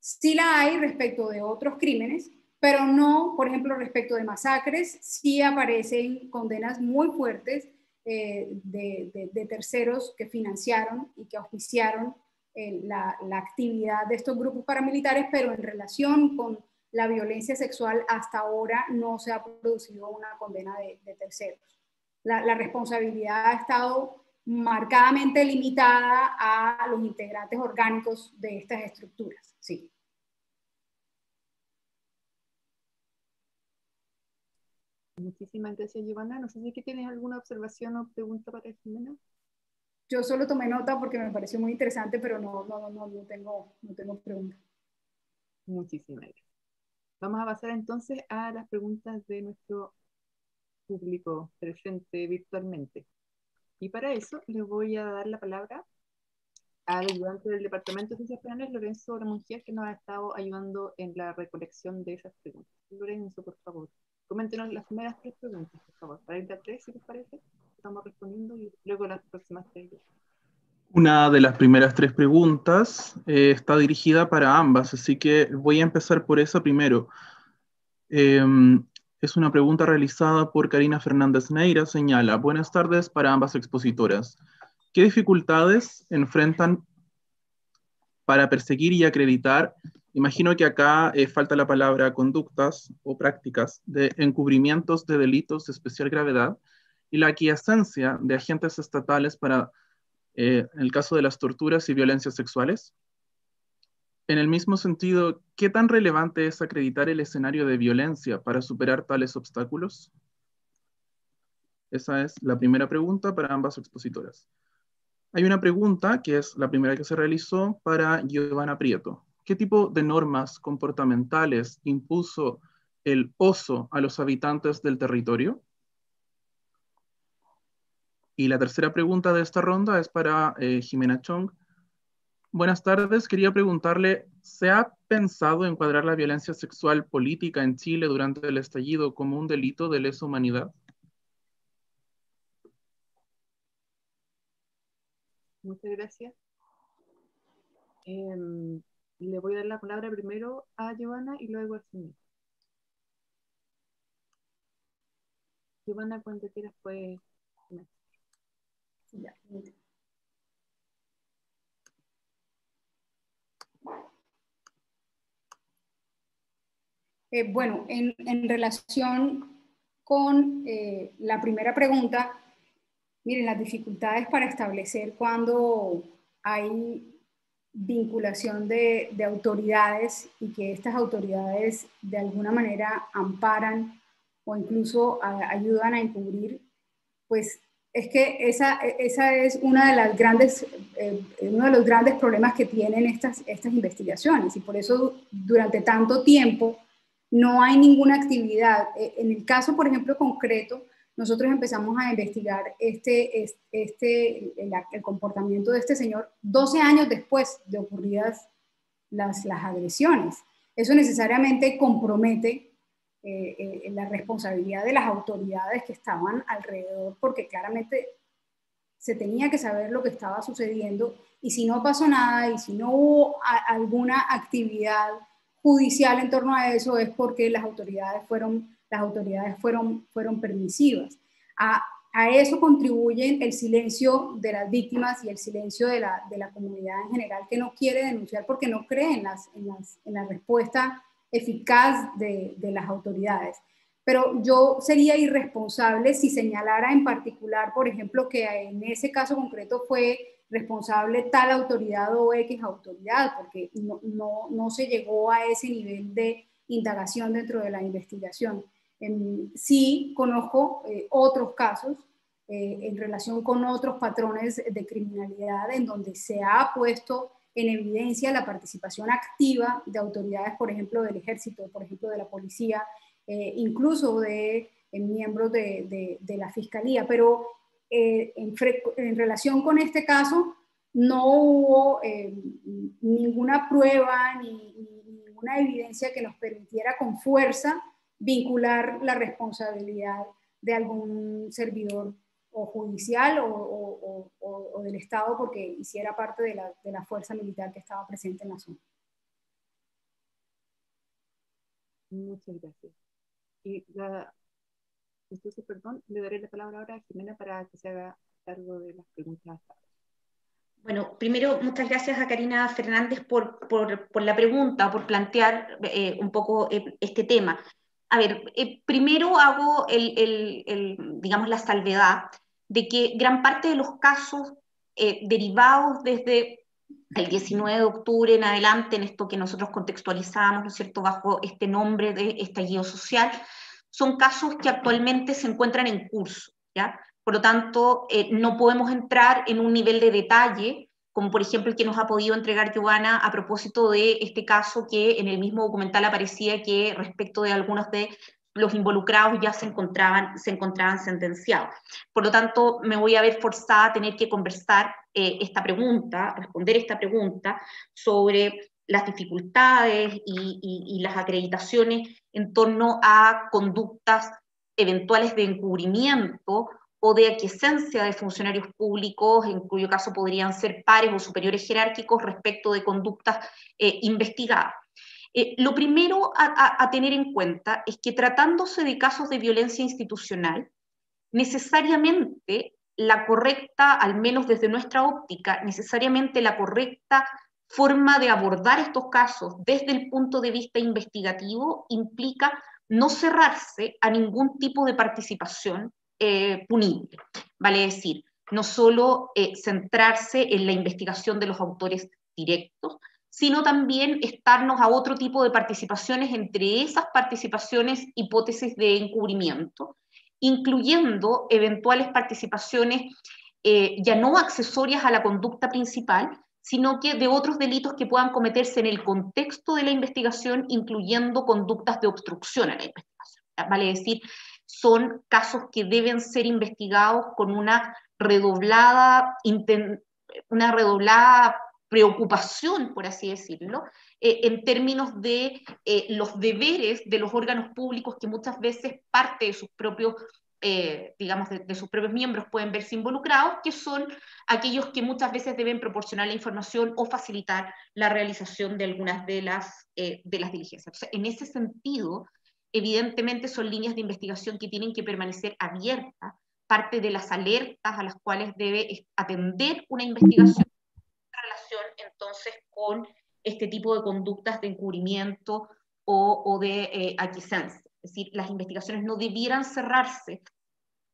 B: Sí la hay respecto de otros crímenes, pero no, por ejemplo, respecto de masacres, sí aparecen condenas muy fuertes eh, de, terceros que financiaron y que auspiciaron eh, la, actividad de estos grupos paramilitares, pero en relación con la violencia sexual hasta ahora no se ha producido una condena de terceros la, responsabilidad ha estado marcadamente limitada a los integrantes orgánicos de estas estructuras. Sí.
A: Muchísimas gracias, Giovanna. No sé si tienes alguna observación o pregunta para Jimena.
B: Yo solo tomé nota porque me pareció muy interesante, pero no, no, no, no tengo, no tengo pregunta.
A: Muchísimas gracias. Vamos a pasar entonces a las preguntas de nuestro público presente virtualmente. Y para eso le voy a dar la palabra al ayudante del Departamento de Ciencias Penales, Lorenzo Ramongier, que nos ha estado ayudando en la recolección de esas preguntas. Lorenzo, por favor, coméntenos las primeras tres preguntas, por favor, para ir a tres, si les parece. Estamos respondiendo y luego las próximas tres.
D: Una de las primeras tres preguntas eh, está dirigida para ambas, así que voy a empezar por esa primero. Eh, es una pregunta realizada por Karina Fernández Neira. Señala, buenas tardes para ambas expositoras. ¿Qué dificultades enfrentan para perseguir y acreditar? Imagino que acá eh, falta la palabra conductas o prácticas de encubrimientos de delitos de especial gravedad y la aquiescencia de agentes estatales para, eh, el caso de las torturas y violencias sexuales. En el mismo sentido, ¿qué tan relevante es acreditar el escenario de violencia para superar tales obstáculos? Esa es la primera pregunta para ambas expositoras. Hay una pregunta, que es la primera que se realizó, para Giovanna Prieto. ¿Qué tipo de normas comportamentales impuso el oso a los habitantes del territorio? Y la tercera pregunta de esta ronda es para eh, Jimena Chong. Buenas tardes. Quería preguntarle, ¿se ha pensado encuadrar la violencia sexual política en Chile durante el estallido como un delito de lesa humanidad?
A: Muchas gracias. Em, le voy a dar la palabra primero a Giovanna y luego a señor. Giovanna, cuando quieras, pues. Ya,
B: Eh, bueno, en, relación con eh, la primera pregunta, miren, las dificultades para establecer cuando hay vinculación de, autoridades y que estas autoridades de alguna manera amparan o incluso ayudan a encubrir, pues es que esa, esa es una de las grandes, eh, uno de los grandes problemas que tienen estas, estas investigaciones y por eso durante tanto tiempo no hay ninguna actividad. E, en el caso, por ejemplo, concreto, nosotros empezamos a investigar este, este, el, comportamiento de este señor 12 años después de ocurridas las, las agresiones. Eso necesariamente compromete eh, eh, la responsabilidad de las autoridades que estaban alrededor, porque claramente se tenía que saber lo que estaba sucediendo y si no pasó nada y si no hubo alguna actividad judicial en torno a eso es porque las autoridades fueron, las autoridades fueron, fueron permisivas. a eso contribuyen el silencio de las víctimas y el silencio de la, de la comunidad en general que no quiere denunciar porque no cree en, las, en, las, en la respuesta eficaz de, de, las autoridades. Pero yo sería irresponsable si señalara en particular, por ejemplo, que en ese caso concreto fue responsable tal autoridad o X autoridad, porque no, no, no se llegó a ese nivel de indagación dentro de la investigación. Sí conozco eh, otros casos eh, en relación con otros patrones de criminalidad en donde se ha puesto en evidencia la participación activa de autoridades, por ejemplo, del ejército, por ejemplo, de la policía, eh, incluso de miembros de, la fiscalía. Pero en, relación con este caso, no hubo ninguna prueba ni ninguna evidencia que nos permitiera con fuerza vincular la responsabilidad de algún servidor o judicial o, o, del Estado porque hiciera parte de la, de la, fuerza militar que estaba presente en la zona.
A: Muchas gracias. Y la, entonces, perdón, le daré la palabra ahora a Jimena para que se haga cargo de las preguntas.
C: Bueno, primero, muchas gracias a Karina Fernández por, por, por la pregunta, por plantear eh, un poco eh, este tema a ver, eh, primero hago el, digamos, la salvedad de que gran parte de los casos eh, derivados desde el 19 de octubre en adelante, en esto que nosotros contextualizamos, ¿no es cierto?, bajo este nombre de estallido social, son casos que actualmente se encuentran en curso, ¿ya? Por lo tanto, eh, no podemos entrar en un nivel de detalle como por ejemplo el que nos ha podido entregar Giovanna a propósito de este caso que en el mismo documental aparecía que respecto de algunos de los involucrados ya se encontraban, se encontraban sentenciados. Por lo tanto, me voy a ver forzada a tener que conversar eh, esta pregunta, responder esta pregunta sobre las dificultades y, y las acreditaciones en torno a conductas eventuales de encubrimiento o de aquiescencia de funcionarios públicos, en cuyo caso podrían ser pares o superiores jerárquicos respecto de conductas eh, investigadas. Eh, lo primero a, tener en cuenta es que tratándose de casos de violencia institucional, necesariamente la correcta, al menos desde nuestra óptica, necesariamente la correcta forma de abordar estos casos desde el punto de vista investigativo implica no cerrarse a ningún tipo de participación eh, punible. Vale decir, no solo eh, centrarse en la investigación de los autores directos, sino también estarnos a otro tipo de participaciones, entre esas participaciones hipótesis de encubrimiento, incluyendo eventuales participaciones eh, ya no accesorias a la conducta principal, sino que de otros delitos que puedan cometerse en el contexto de la investigación, incluyendo conductas de obstrucción a la investigación. Vale decir, son casos que deben ser investigados con una redoblada, una redoblada preocupación, por así decirlo, eh, en términos de eh, los deberes de los órganos públicos que muchas veces parte de sus propios, eh, digamos, de, sus propios miembros pueden verse involucrados, que son aquellos que muchas veces deben proporcionar la información o facilitar la realización de algunas de las, de las diligencias. en ese sentido, Evidentemente son líneas de investigación que tienen que permanecer abiertas, parte de las alertas a las cuales debe atender una investigación en relación entonces con este tipo de conductas de encubrimiento o, de eh. Es decir, las investigaciones no debieran cerrarse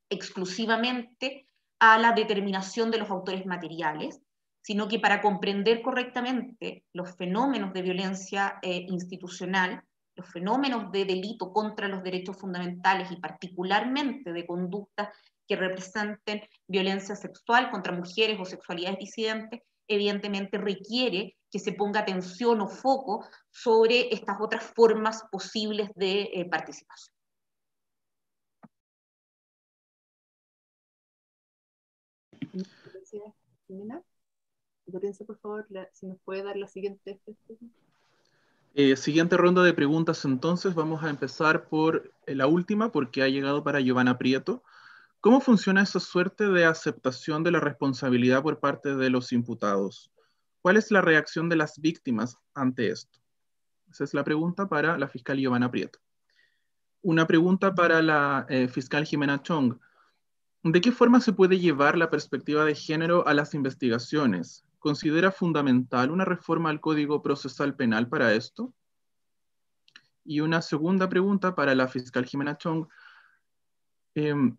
C: exclusivamente a la determinación de los autores materiales, sino que para comprender correctamente los fenómenos de violencia eh, institucional los fenómenos de delito contra los derechos fundamentales y particularmente de conductas que representen violencia sexual contra mujeres o sexualidades disidentes, evidentemente requiere que se ponga atención o foco sobre estas otras formas posibles de eh, participación.
A: Jimena. por favor, si nos puede dar la siguiente.
D: Eh, siguiente ronda de preguntas entonces, vamos a empezar por eh, la última porque ha llegado para Giovanna Prieto. ¿Cómo funciona esa suerte de aceptación de la responsabilidad por parte de los imputados? ¿Cuál es la reacción de las víctimas ante esto? Esa es la pregunta para la fiscal Giovanna Prieto. Una pregunta para la eh, fiscal Jimena Chong. ¿De qué forma se puede llevar la perspectiva de género a las investigaciones? ¿Considera fundamental una reforma al Código Procesal Penal para esto? Y una segunda pregunta para la fiscal Jimena Chong. Em,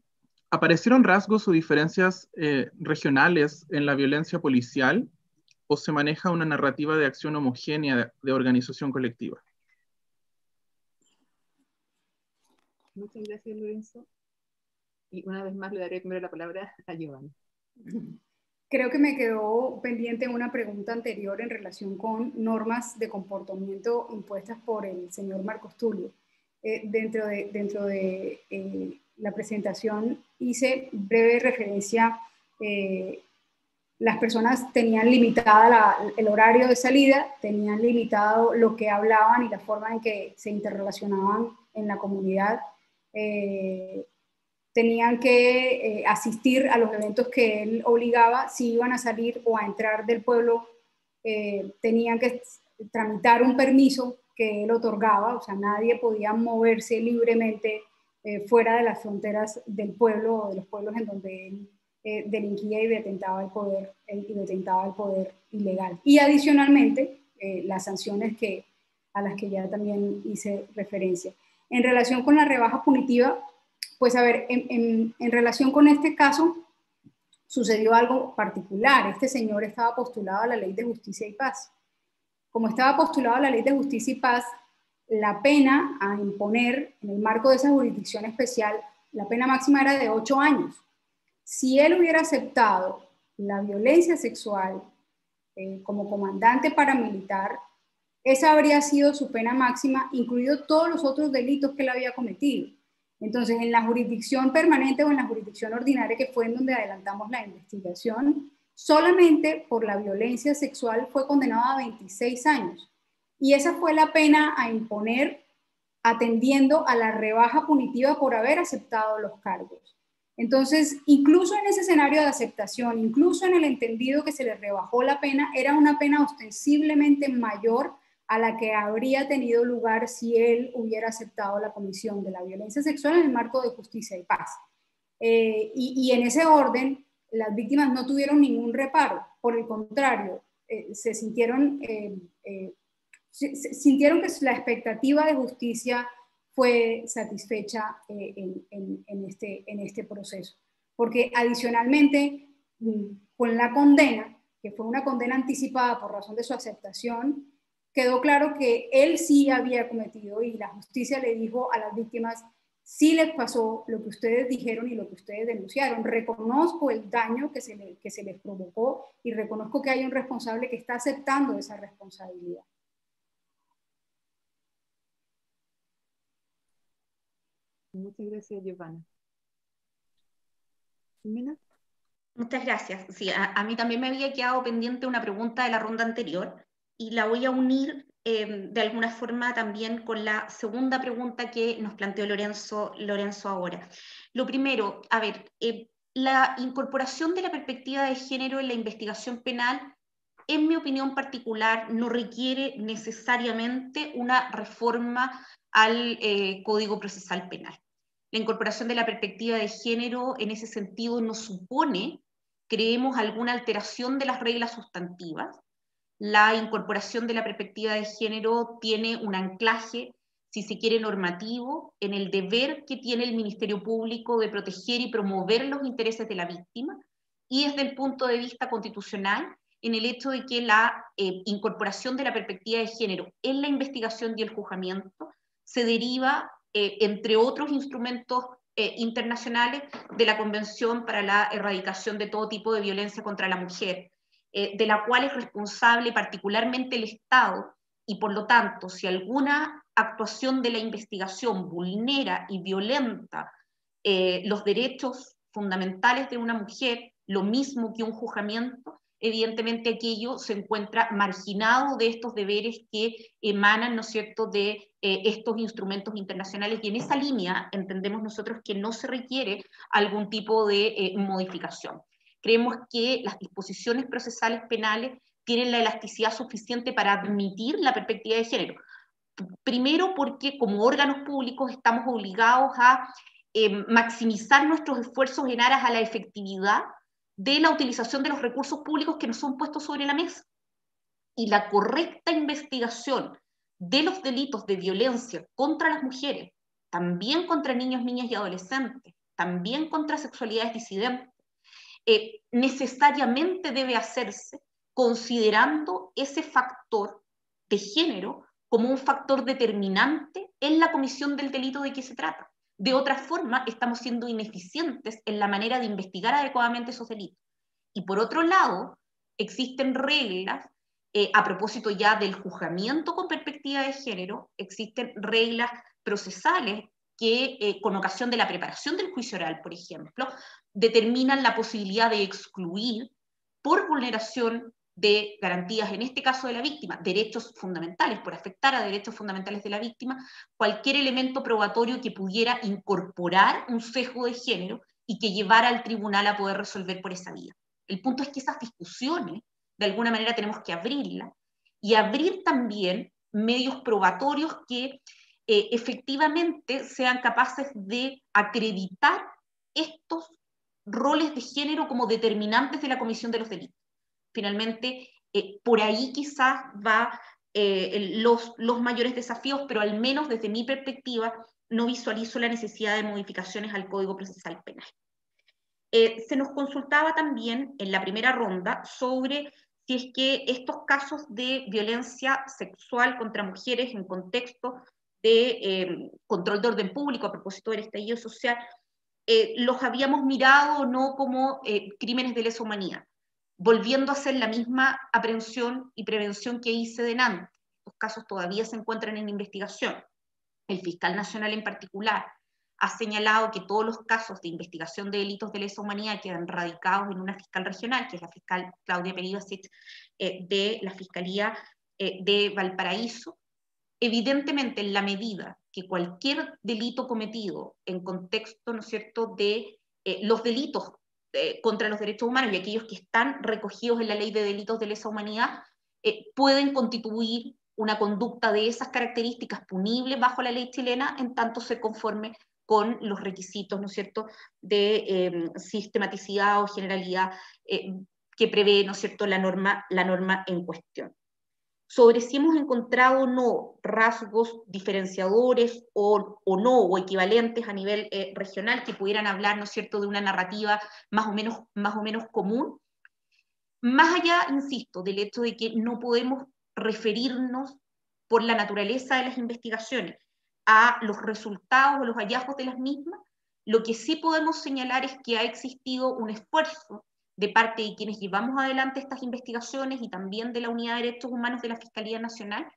D: ¿Aparecieron rasgos o diferencias eh, regionales en la violencia policial o se maneja una narrativa de acción homogénea de, organización colectiva?
A: Muchas gracias, Lorenzo. Y una vez más le daré primero la palabra a Giovanni.
B: Creo que me quedó pendiente una pregunta anterior en relación con normas de comportamiento impuestas por el señor Marcos Tulio. Eh, dentro de, dentro de eh, la presentación hice breve referencia, eh, las personas tenían limitada el horario de salida, tenían limitado lo que hablaban y la forma en que se interrelacionaban en la comunidad tenían que eh, asistir a los eventos que él obligaba, si iban a salir o a entrar del pueblo, eh, tenían que tramitar un permiso que él otorgaba, o sea, nadie podía moverse libremente eh, fuera de las fronteras del pueblo o de los pueblos en donde él delinquía y detentaba el poder y detentaba el poder ilegal. Y adicionalmente, las sanciones que, a las que ya también hice referencia. En relación con la rebaja punitiva, pues a ver, en, relación con este caso, sucedió algo particular. Este señor estaba postulado a la ley de justicia y paz. Como estaba postulado a la ley de justicia y paz, la pena a imponer en el marco de esa jurisdicción especial, la pena máxima era de ocho años. Si él hubiera aceptado la violencia sexual eh, como comandante paramilitar, esa habría sido su pena máxima, incluido todos los otros delitos que él había cometido. Entonces, en la jurisdicción permanente o en la jurisdicción ordinaria, que fue en donde adelantamos la investigación, solamente por la violencia sexual fue condenado a 26 años. Y esa fue la pena a imponer atendiendo a la rebaja punitiva por haber aceptado los cargos. Entonces, incluso en ese escenario de aceptación, incluso en el entendido que se le rebajó la pena, era una pena ostensiblemente mayor a la que habría tenido lugar si él hubiera aceptado la comisión de la violencia sexual en el marco de justicia y paz. Eh, y, en ese orden, las víctimas no tuvieron ningún reparo, por el contrario, eh, se sintieron, eh, sintieron que la expectativa de justicia fue satisfecha en, este, en este proceso. Porque adicionalmente, mm, con la condena, que fue una condena anticipada por razón de su aceptación, quedó claro que él sí había cometido y la justicia le dijo a las víctimas, sí les pasó lo que ustedes dijeron y lo que ustedes denunciaron. Reconozco el daño que se, que se les provocó y reconozco que hay un responsable que está aceptando esa responsabilidad.
A: Muchas gracias, Giovanna.
C: Muchas gracias. Sí, a, mí también me había quedado pendiente una pregunta de la ronda anterior y la voy a unir em, de alguna forma también con la segunda pregunta que nos planteó Lorenzo, Lorenzo ahora. Lo primero, a ver, eh, la incorporación de la perspectiva de género en la investigación penal, en mi opinión particular, no requiere necesariamente una reforma al eh, Código Procesal Penal. La incorporación de la perspectiva de género en ese sentido no supone, creemos, alguna alteración de las reglas sustantivas, la incorporación de la perspectiva de género tiene un anclaje, si se quiere, normativo en el deber que tiene el Ministerio Público de proteger y promover los intereses de la víctima y desde el punto de vista constitucional en el hecho de que la eh, incorporación de la perspectiva de género en la investigación y el juzgamiento se deriva, eh, entre otros instrumentos eh, internacionales, de la Convención para la Erradicación de todo tipo de violencia contra la mujer, eh, de la cual es responsable particularmente el Estado y por lo tanto, si alguna actuación de la investigación vulnera y violenta eh, los derechos fundamentales de una mujer, lo mismo que un juzgamiento, evidentemente aquello se encuentra marginado de estos deberes que emanan, ¿no cierto?, de eh, estos instrumentos internacionales y en esa línea entendemos nosotros que no se requiere algún tipo de modificación. Creemos que las disposiciones procesales penales tienen la elasticidad suficiente para admitir la perspectiva de género. Primero porque como órganos públicos estamos obligados a eh, maximizar nuestros esfuerzos en aras a la efectividad de la utilización de los recursos públicos que nos son puestos sobre la mesa. Y la correcta investigación de los delitos de violencia contra las mujeres, también contra niños, niñas y adolescentes, también contra sexualidades disidentes, eh, necesariamente debe hacerse considerando ese factor de género como un factor determinante en la comisión del delito de que se trata. De otra forma, estamos siendo ineficientes en la manera de investigar adecuadamente esos delitos. Y por otro lado, existen reglas, eh, a propósito ya del juzgamiento con perspectiva de género, existen reglas procesales que, eh, con ocasión de la preparación del juicio oral, por ejemplo, determinan la posibilidad de excluir por vulneración de garantías, en este caso de la víctima, derechos fundamentales, por afectar a derechos fundamentales de la víctima, cualquier elemento probatorio que pudiera incorporar un sesgo de género y que llevara al tribunal a poder resolver por esa vía. El punto es que esas discusiones, de alguna manera, tenemos que abrirlas y abrir también medios probatorios que eh, efectivamente sean capaces de acreditar estos roles de género como determinantes de la comisión de los delitos finalmente eh, por ahí quizás va eh, los, mayores desafíos, pero al menos desde mi perspectiva no visualizo la necesidad de modificaciones al Código Procesal Penal. Eh, se nos consultaba también en la primera ronda sobre si es que estos casos de violencia sexual contra mujeres en contexto de control de orden público a propósito del estallido social, los habíamos mirado no como crímenes de lesa humanidad volviendo a hacer la misma aprehensión y prevención que hice de Nantes. Los casos todavía se encuentran en investigación. El fiscal nacional en particular ha señalado que todos los casos de investigación de delitos de lesa humanidad quedan radicados en una fiscal regional, que es la fiscal Claudia Perivasic eh, de la Fiscalía eh, de Valparaíso. Evidentemente, en la medida que cualquier delito cometido en contexto, ¿no es cierto?, de eh, los delitos eh, contra los derechos humanos y aquellos que están recogidos en la ley de delitos de lesa humanidad eh, pueden constituir una conducta de esas características punible bajo la ley chilena en tanto se conforme con los requisitos, ¿no es cierto?, de eh, sistematicidad o generalidad que prevé, ¿no es cierto?, la norma, la norma en cuestión sobre si hemos encontrado o no rasgos diferenciadores o, o, no, o equivalentes a nivel eh, regional que pudieran hablar, ¿no es cierto?, de una narrativa más o, menos, más o menos común. Más allá, insisto, del hecho de que no podemos referirnos por la naturaleza de las investigaciones a los resultados o los hallazgos de las mismas, lo que sí podemos señalar es que ha existido un esfuerzo de parte de quienes llevamos adelante estas investigaciones y también de la Unidad de Derechos Humanos de la Fiscalía Nacional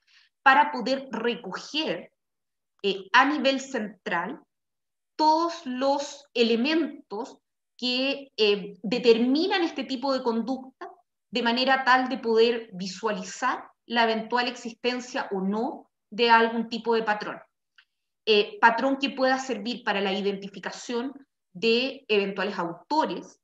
C: para poder recoger eh, a nivel central todos los elementos que eh, determinan este tipo de conducta de manera tal de poder visualizar la eventual existencia o no de algún tipo de patrón. Eh, patrón que pueda servir para la identificación de eventuales autores,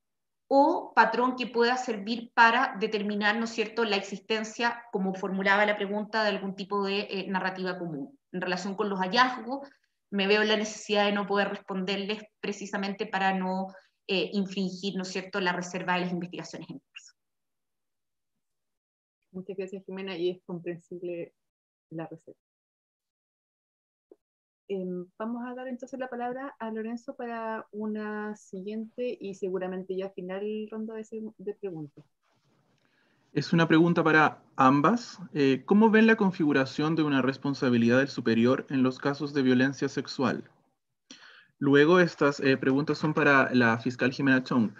C: o patrón que pueda servir para determinar, ¿no es cierto?, la existencia, como formulaba la pregunta, de algún tipo de eh, narrativa común. En relación con los hallazgos, me veo la necesidad de no poder responderles precisamente para no eh, infringir, ¿no es cierto?, la reserva de las investigaciones en curso.
A: Muchas gracias, Jimena, y es comprensible la reserva. Em, vamos a dar entonces la palabra a Lorenzo para una siguiente y seguramente ya final ronda de, preguntas.
D: Es una pregunta para ambas. Eh, ¿Cómo ven la configuración de una responsabilidad del superior en los casos de violencia sexual? Luego, estas eh, preguntas son para la fiscal Jimena Chong.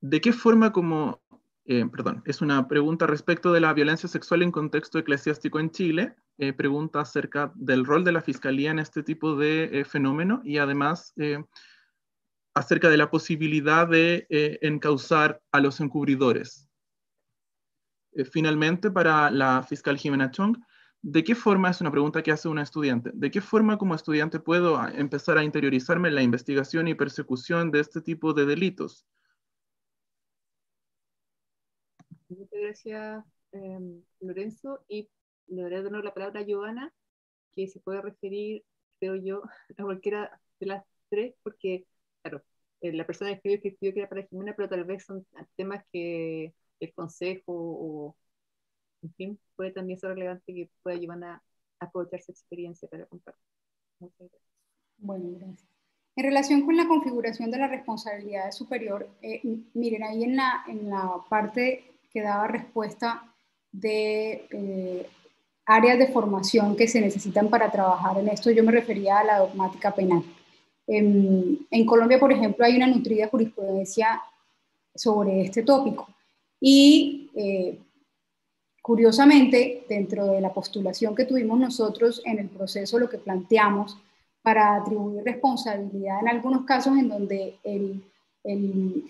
D: ¿De qué forma como, eh, perdón, es una pregunta respecto de la violencia sexual en contexto eclesiástico en Chile eh, pregunta acerca del rol de la Fiscalía en este tipo de eh, fenómeno y además eh, acerca de la posibilidad de encauzar a los encubridores. finalmente, para la fiscal Jimena Chong, ¿de qué forma, es una pregunta que hace una estudiante, de qué forma como estudiante puedo empezar a interiorizarme en la investigación y persecución de este tipo de delitos?
A: Muchas gracias, Lorenzo. Y le daré de la palabra a Joana, que se puede referir, creo yo, a cualquiera de las tres, porque, claro, eh, la persona escribió que escribió que era para Jimena, pero tal vez son temas que el consejo o, en fin, puede también ser relevante que pueda llevar a, aprovechar su experiencia para compartir. Muchas gracias.
B: Bueno, gracias. En relación con la configuración de la responsabilidad superior, eh, miren, ahí en la, en la parte que daba respuesta de eh, áreas de formación que se necesitan para trabajar en esto, yo me refería a la dogmática penal. En, Colombia, por ejemplo, hay una nutrida jurisprudencia sobre este tópico. Y eh, curiosamente, dentro de la postulación que tuvimos nosotros en el proceso, lo que planteamos para atribuir responsabilidad en algunos casos en donde el,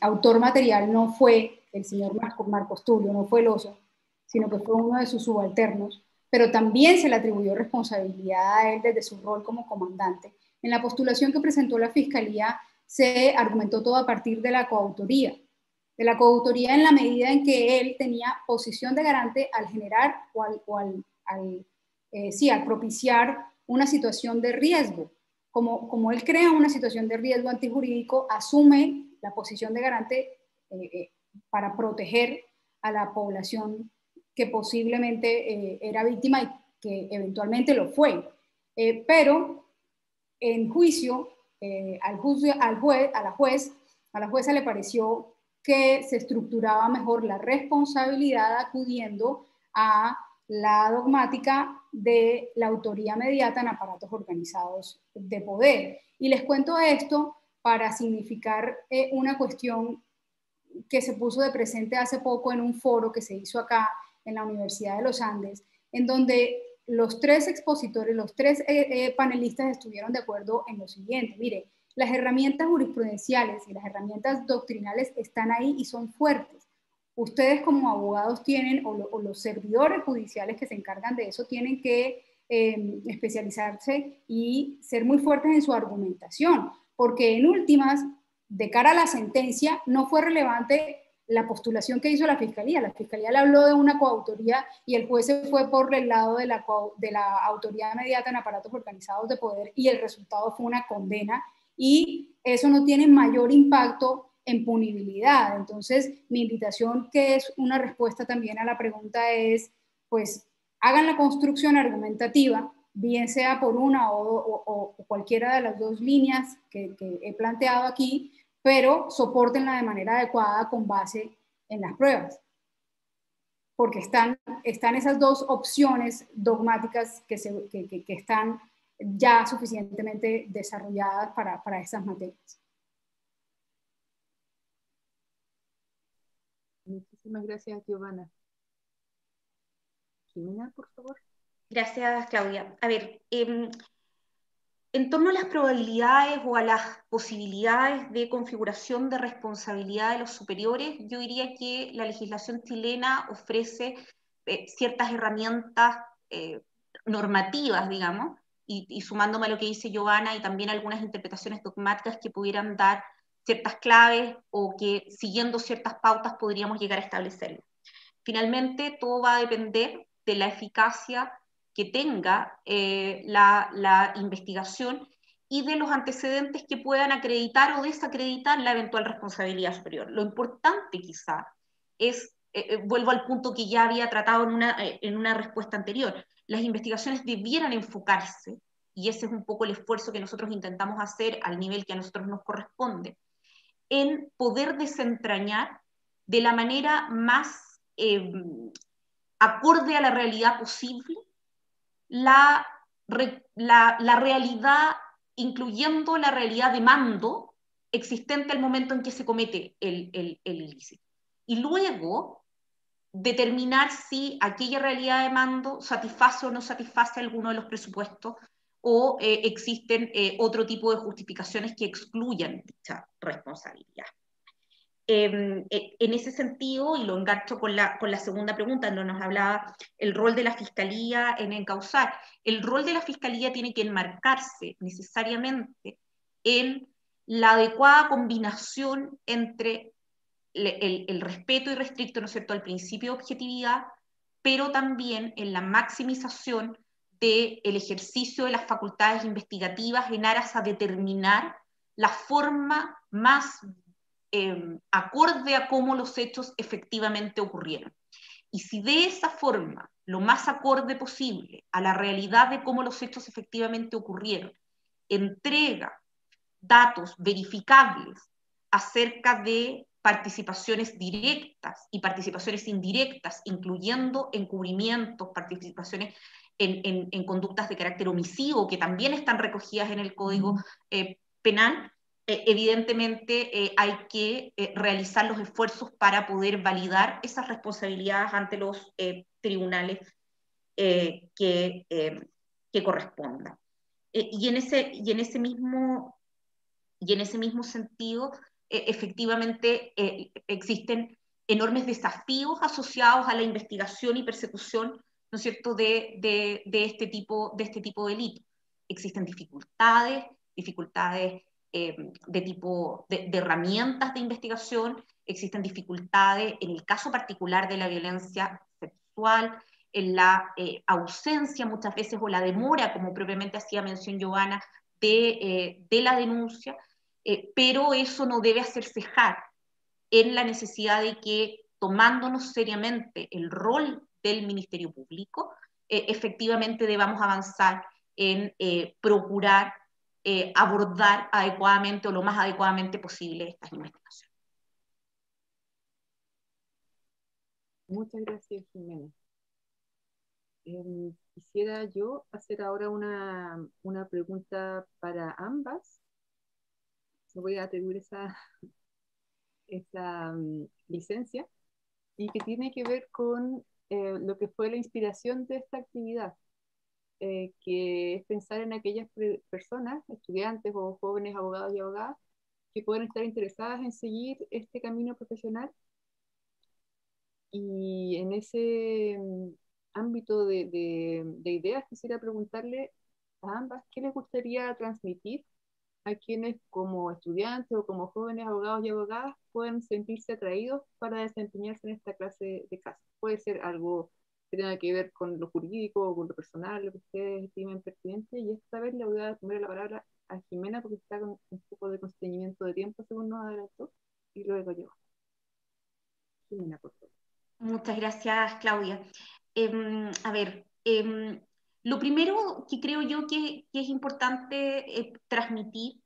B: autor material no fue el señor Marco, Marcos Tulio, no fue el oso, sino que fue uno de sus subalternos, pero también se le atribuyó responsabilidad a él desde su rol como comandante. En la postulación que presentó la Fiscalía se argumentó todo a partir de la coautoría, de la coautoría en la medida en que él tenía posición de garante al generar o al, eh, sí, al propiciar una situación de riesgo como, como él crea una situación de riesgo antijurídico, asume la posición de garante eh, eh, para proteger a la población que posiblemente eh, era víctima y que eventualmente lo fue. pero en juicio, al, al juez, a la juez, a la jueza le pareció que se estructuraba mejor la responsabilidad acudiendo a la dogmática de la autoría mediata en aparatos organizados de poder. Y les cuento esto para significar eh, una cuestión que se puso de presente hace poco en un foro que se hizo acá en la Universidad de los Andes, en donde los tres expositores, los tres eh, eh, panelistas estuvieron de acuerdo en lo siguiente. Mire, las herramientas jurisprudenciales y las herramientas doctrinales están ahí y son fuertes ustedes como abogados tienen, o, los servidores judiciales que se encargan de eso, tienen que em, especializarse y ser muy fuertes en su argumentación, porque en últimas, de cara a la sentencia, no fue relevante la postulación que hizo la fiscalía. La fiscalía le habló de una coautoría y el juez se fue por el lado de la, de la autoridad inmediata en aparatos organizados de poder y el resultado fue una condena y eso no tiene mayor impacto en punibilidad. Entonces, mi invitación, que es una respuesta también a la pregunta, es, pues, hagan la construcción argumentativa, bien sea por una o, cualquiera de las dos líneas que, he planteado aquí, pero soportenla de manera adecuada con base en las pruebas. Porque están, están esas dos opciones dogmáticas que, se, que, están ya suficientemente desarrolladas para, para esas materias.
A: Muchísimas gracias, Giovanna. Jimena, por favor.
C: Gracias, Claudia. A ver, em, en torno a las probabilidades o a las posibilidades de configuración de responsabilidad de los superiores, yo diría que la legislación chilena ofrece eh, ciertas herramientas eh, normativas, digamos, y, y, sumándome a lo que dice Giovanna y también algunas interpretaciones dogmáticas que pudieran dar ciertas claves o que siguiendo ciertas pautas podríamos llegar a establecerlo. Finalmente, todo va a depender de la eficacia que tenga eh, la, investigación y de los antecedentes que puedan acreditar o desacreditar la eventual responsabilidad superior. Lo importante quizá es, eh, eh, vuelvo al punto que ya había tratado en una, en una respuesta anterior, las investigaciones debieran enfocarse, y ese es un poco el esfuerzo que nosotros intentamos hacer al nivel que a nosotros nos corresponde, en poder desentrañar de la manera más eh, acorde a la realidad posible la, la, realidad, incluyendo la realidad de mando existente al momento en que se comete el, el, el ilícito. Y luego determinar si aquella realidad de mando satisface o no satisface alguno de los presupuestos o eh, existen eh, otro tipo de justificaciones que excluyan dicha responsabilidad. Em, e, en ese sentido, y lo engancho con la, con la segunda pregunta, donde nos hablaba el rol de la Fiscalía en encauzar, el rol de la Fiscalía tiene que enmarcarse necesariamente en la adecuada combinación entre el, el, respeto irrestricto, ¿no es cierto?, al principio de objetividad, pero también en la maximización el ejercicio de las facultades investigativas en aras a determinar la forma más em, acorde a cómo los hechos efectivamente ocurrieron. Y si de esa forma, lo más acorde posible a la realidad de cómo los hechos efectivamente ocurrieron, entrega datos verificables acerca de participaciones directas y participaciones indirectas, incluyendo encubrimientos, participaciones en, conductas de carácter omisivo, que también están recogidas en el Código eh, Penal, eh, evidentemente eh, hay que realizar los esfuerzos para poder validar esas responsabilidades ante los tribunales que, que, correspondan. y, en ese, y, en ese mismo, y en ese mismo sentido, efectivamente existen enormes desafíos asociados a la investigación y persecución ¿no es cierto?, de, de, este, tipo, de este tipo de delito. Existen dificultades, dificultades eh, de tipo de, herramientas de investigación, existen dificultades en el caso particular de la violencia sexual, en la eh, ausencia muchas veces o la demora, como propiamente hacía mención Giovanna, de, eh, de la denuncia, pero eso no debe hacer cejar en la necesidad de que tomándonos seriamente el rol del Ministerio Público, eh, efectivamente debamos avanzar en eh, procurar eh, abordar adecuadamente o lo más adecuadamente posible estas investigaciones.
A: Muchas gracias, Jimena. Em, quisiera yo hacer ahora una, una, pregunta para ambas. Me voy a atribuir esa, esa mm, licencia y que tiene que ver con eh, lo que fue la inspiración de esta actividad, eh, que es pensar en aquellas personas, estudiantes o jóvenes abogados y abogadas, que pueden estar interesadas en seguir este camino profesional. Y en ese mm, ámbito de, de ideas quisiera preguntarle a ambas qué les gustaría transmitir a quienes como estudiantes o como jóvenes abogados y abogadas pueden sentirse atraídos para desempeñarse en esta clase de casos. Puede ser algo que tenga que ver con lo jurídico o con lo personal, lo que ustedes estimen pertinente. Y esta vez le voy a dar la palabra a Jimena porque está con un poco de constreñimiento de tiempo, según nos adelantó, y luego yo.
C: Jimena, por favor. Muchas gracias, Claudia. Em, a ver, em, lo primero que creo yo que, es importante eh, transmitir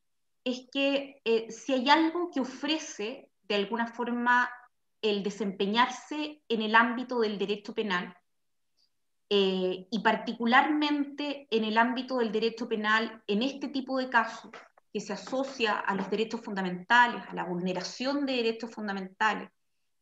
C: es que eh, si hay algo que ofrece de alguna forma el desempeñarse en el ámbito del derecho penal, eh, y particularmente en el ámbito del derecho penal, en este tipo de casos que se asocia a los derechos fundamentales, a la vulneración de derechos fundamentales,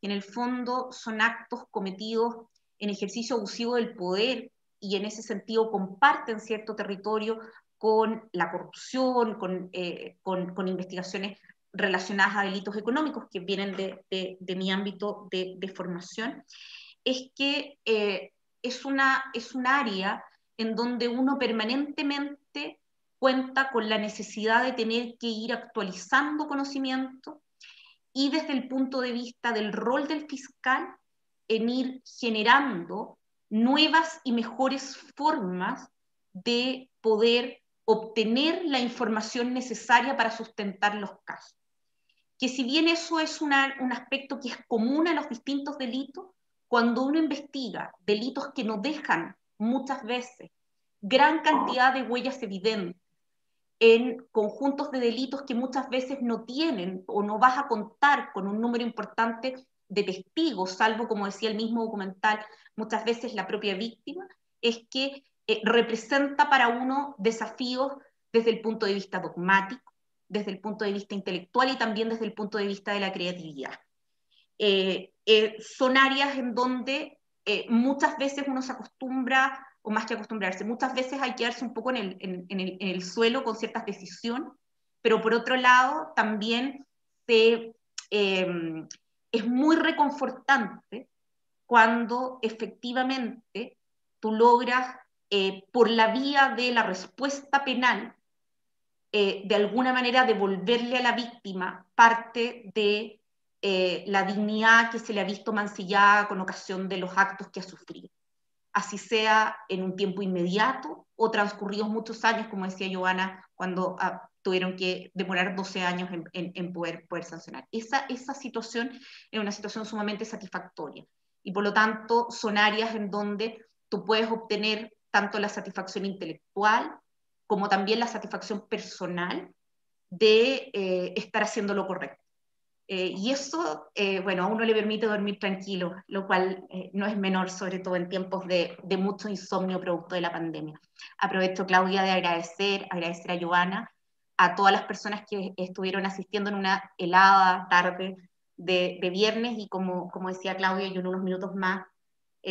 C: que en el fondo son actos cometidos en ejercicio abusivo del poder y en ese sentido comparten cierto territorio con la corrupción, con, eh, con, investigaciones relacionadas a delitos económicos que vienen de, de, mi ámbito de, formación, es que eh, es, una, es un área en donde uno permanentemente cuenta con la necesidad de tener que ir actualizando conocimiento y desde el punto de vista del rol del fiscal en ir generando nuevas y mejores formas de poder obtener la información necesaria para sustentar los casos. Que si bien eso es un aspecto que es común a los distintos delitos, cuando uno investiga delitos que no dejan muchas veces gran cantidad de huellas evidentes en conjuntos de delitos que muchas veces no tienen o no vas a contar con un número importante de testigos, salvo, como decía el mismo documental, muchas veces la propia víctima, es que eh, representa para uno desafíos desde el punto de vista dogmático, desde el punto de vista intelectual y también desde el punto de vista de la creatividad. Eh, eh, son áreas en donde muchas veces uno se acostumbra, o más que acostumbrarse, muchas veces hay que darse un poco en el, en, el, suelo con ciertas decisiones, pero por otro lado también se, es muy reconfortante cuando efectivamente tú logras, eh, por la vía de la respuesta penal, eh, de alguna manera devolverle a la víctima parte de eh, la dignidad que se le ha visto mancillada con ocasión de los actos que ha sufrido. Así sea en un tiempo inmediato o transcurridos muchos años, como decía Joana, cuando ah, tuvieron que demorar 12 años en, poder, sancionar. Esa, esa situación es una situación sumamente satisfactoria y por lo tanto son áreas en donde tú puedes obtener tanto la satisfacción intelectual como también la satisfacción personal de eh, estar haciendo lo correcto. Eh, y eso, eh, bueno, a uno le permite dormir tranquilo, lo cual no es menor, sobre todo en tiempos de, de, mucho insomnio producto de la pandemia. Aprovecho, Claudia, de agradecer, agradecer a Joana, a todas las personas que estuvieron asistiendo en una helada tarde de, de viernes y como, como decía Claudia, yo en unos minutos más,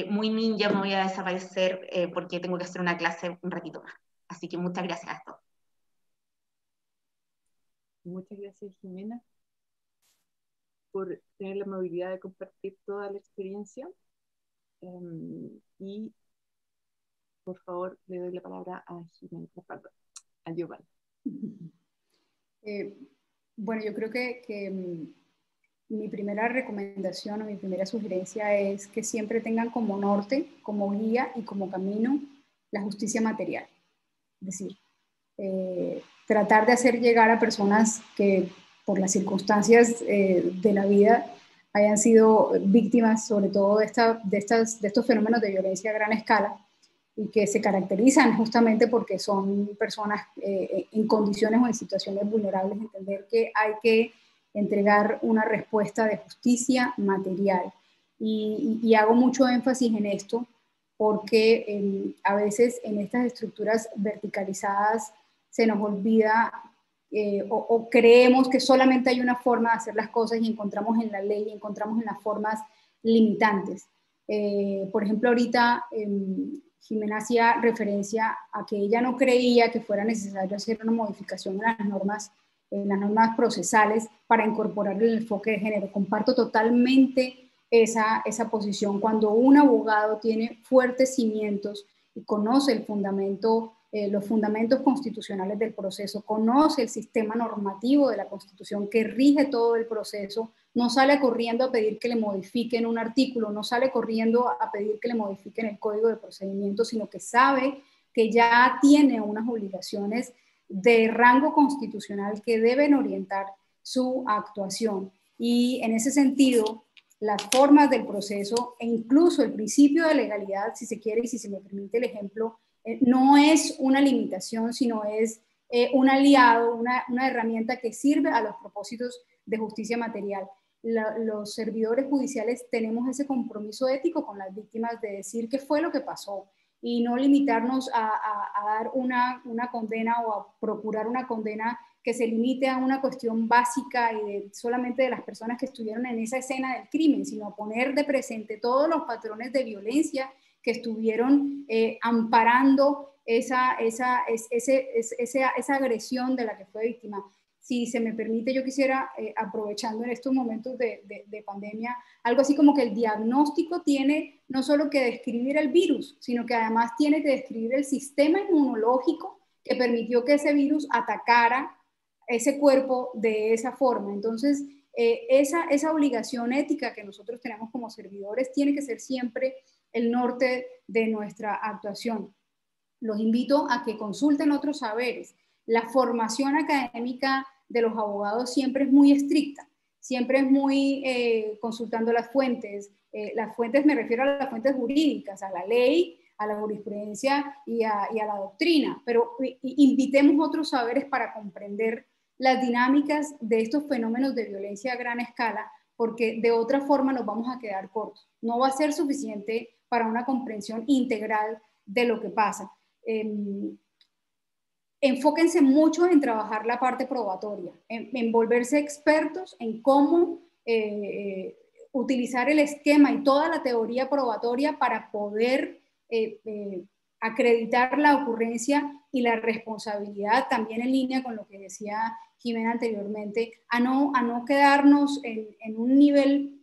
C: muy ninja me voy a desaparecer porque tengo que hacer una clase un ratito más. Así que muchas gracias a todos.
A: Muchas gracias, Jimena, por tener la movilidad de compartir toda la experiencia. Em, y por favor, le doy la palabra a Jimena, a Giovanni.
B: Eh, bueno, yo creo que, que mm, mi primera recomendación o mi primera sugerencia es que siempre tengan como norte, como guía y como camino la justicia material. Es decir, eh, tratar de hacer llegar a personas que por las circunstancias eh, de la vida hayan sido víctimas sobre todo de, esta, de, estas, de estos fenómenos de violencia a gran escala y que se caracterizan justamente porque son personas eh, en condiciones o en situaciones vulnerables, entender que hay que entregar una respuesta de justicia material. y hago mucho énfasis en esto porque em, a veces en estas estructuras verticalizadas se nos olvida eh, o, creemos que solamente hay una forma de hacer las cosas y encontramos en la ley, encontramos en las formas limitantes. Eh, por ejemplo, ahorita em, Jimena hacía referencia a que ella no creía que fuera necesario hacer una modificación en las normas, en las normas procesales para incorporar el enfoque de género. Comparto totalmente esa, esa posición. Cuando un abogado tiene fuertes cimientos y conoce el fundamento, eh, los fundamentos constitucionales del proceso, conoce el sistema normativo de la Constitución que rige todo el proceso, no sale corriendo a pedir que le modifiquen un artículo, no sale corriendo a pedir que le modifiquen el código de procedimiento, sino que sabe que ya tiene unas obligaciones de rango constitucional que deben orientar su actuación. Y en ese sentido, las formas del proceso e incluso el principio de legalidad, si se quiere y si se me permite el ejemplo, eh, no es una limitación, sino es eh, un aliado, una, una, herramienta que sirve a los propósitos de justicia material. los servidores judiciales tenemos ese compromiso ético con las víctimas de decir qué fue lo que pasó y no limitarnos a, a dar una, una condena o a procurar una condena que se limite a una cuestión básica y solamente de las personas que estuvieron en esa escena del crimen, sino poner de presente todos los patrones de violencia que estuvieron eh, amparando esa, esa, ese, esa, esa, agresión de la que fue víctima. Si se me permite, yo quisiera, eh, aprovechando en estos momentos de, de, de, pandemia, algo así como que el diagnóstico tiene no solo que describir el virus, sino que además tiene que describir el sistema inmunológico que permitió que ese virus atacara ese cuerpo de esa forma. Entonces, eh, esa, esa obligación ética que nosotros tenemos como servidores tiene que ser siempre el norte de nuestra actuación. Los invito a que consulten otros saberes. La formación académica de los abogados siempre es muy estricta, siempre es muy eh, consultando las fuentes. Eh, las fuentes me refiero a las fuentes jurídicas, a la ley, a la jurisprudencia y a, y a la doctrina, pero invitemos otros saberes para comprender las dinámicas de estos fenómenos de violencia a gran escala, porque de otra forma nos vamos a quedar cortos. No va a ser suficiente para una comprensión integral de lo que pasa. Em, enfóquense mucho en trabajar la parte probatoria, en, volverse expertos en cómo eh, utilizar el esquema y toda la teoría probatoria para poder eh, eh, acreditar la ocurrencia y la responsabilidad, también en línea con lo que decía Jimena anteriormente, a no, a no quedarnos en, en un nivel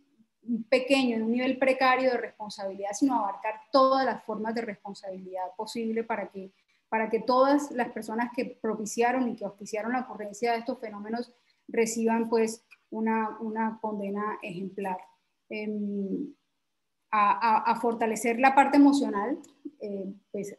B: pequeño, en un nivel precario de responsabilidad, sino abarcar todas las formas de responsabilidad posible para que, para que todas las personas que propiciaron y que auspiciaron la ocurrencia de estos fenómenos reciban pues una, una condena ejemplar. Em, a, a, fortalecer la parte emocional, eh, pues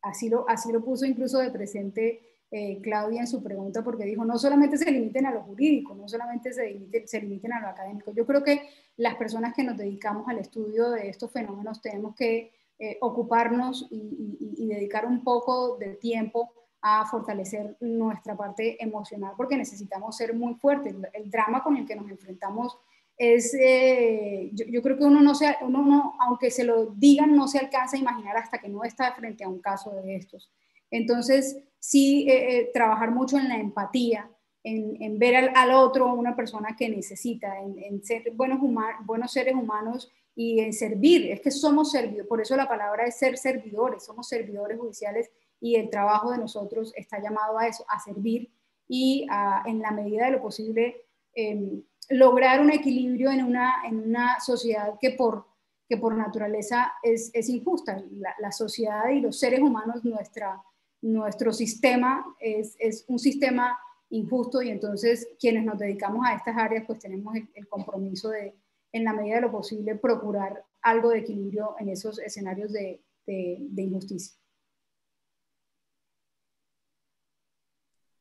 B: así lo, así lo puso incluso de presente eh, Claudia en su pregunta, porque dijo, no solamente se limiten a lo jurídico, no solamente se, se limiten a lo académico. Yo creo que las personas que nos dedicamos al estudio de estos fenómenos tenemos que eh, ocuparnos y, dedicar un poco de tiempo a fortalecer nuestra parte emocional, porque necesitamos ser muy fuertes. El, drama con el que nos enfrentamos es, eh, yo, creo que uno no, se, uno no, aunque se lo digan, no se alcanza a imaginar hasta que no está frente a un caso de estos. Entonces, sí, eh, trabajar mucho en la empatía, en, ver al, otro una persona que necesita, en, ser buenos, buenos seres humanos y en servir. Es que somos servidores, por eso la palabra es ser servidores, somos servidores judiciales y el trabajo de nosotros está llamado a eso, a servir y en la medida de lo posible em, lograr un equilibrio en una, en una sociedad que por, que por naturaleza es, es injusta. La, sociedad y los seres humanos, nuestra, nuestro sistema es, es, un sistema injusto y entonces quienes nos dedicamos a estas áreas pues tenemos el compromiso de, en la medida de lo posible, procurar algo de equilibrio en esos escenarios de, injusticia.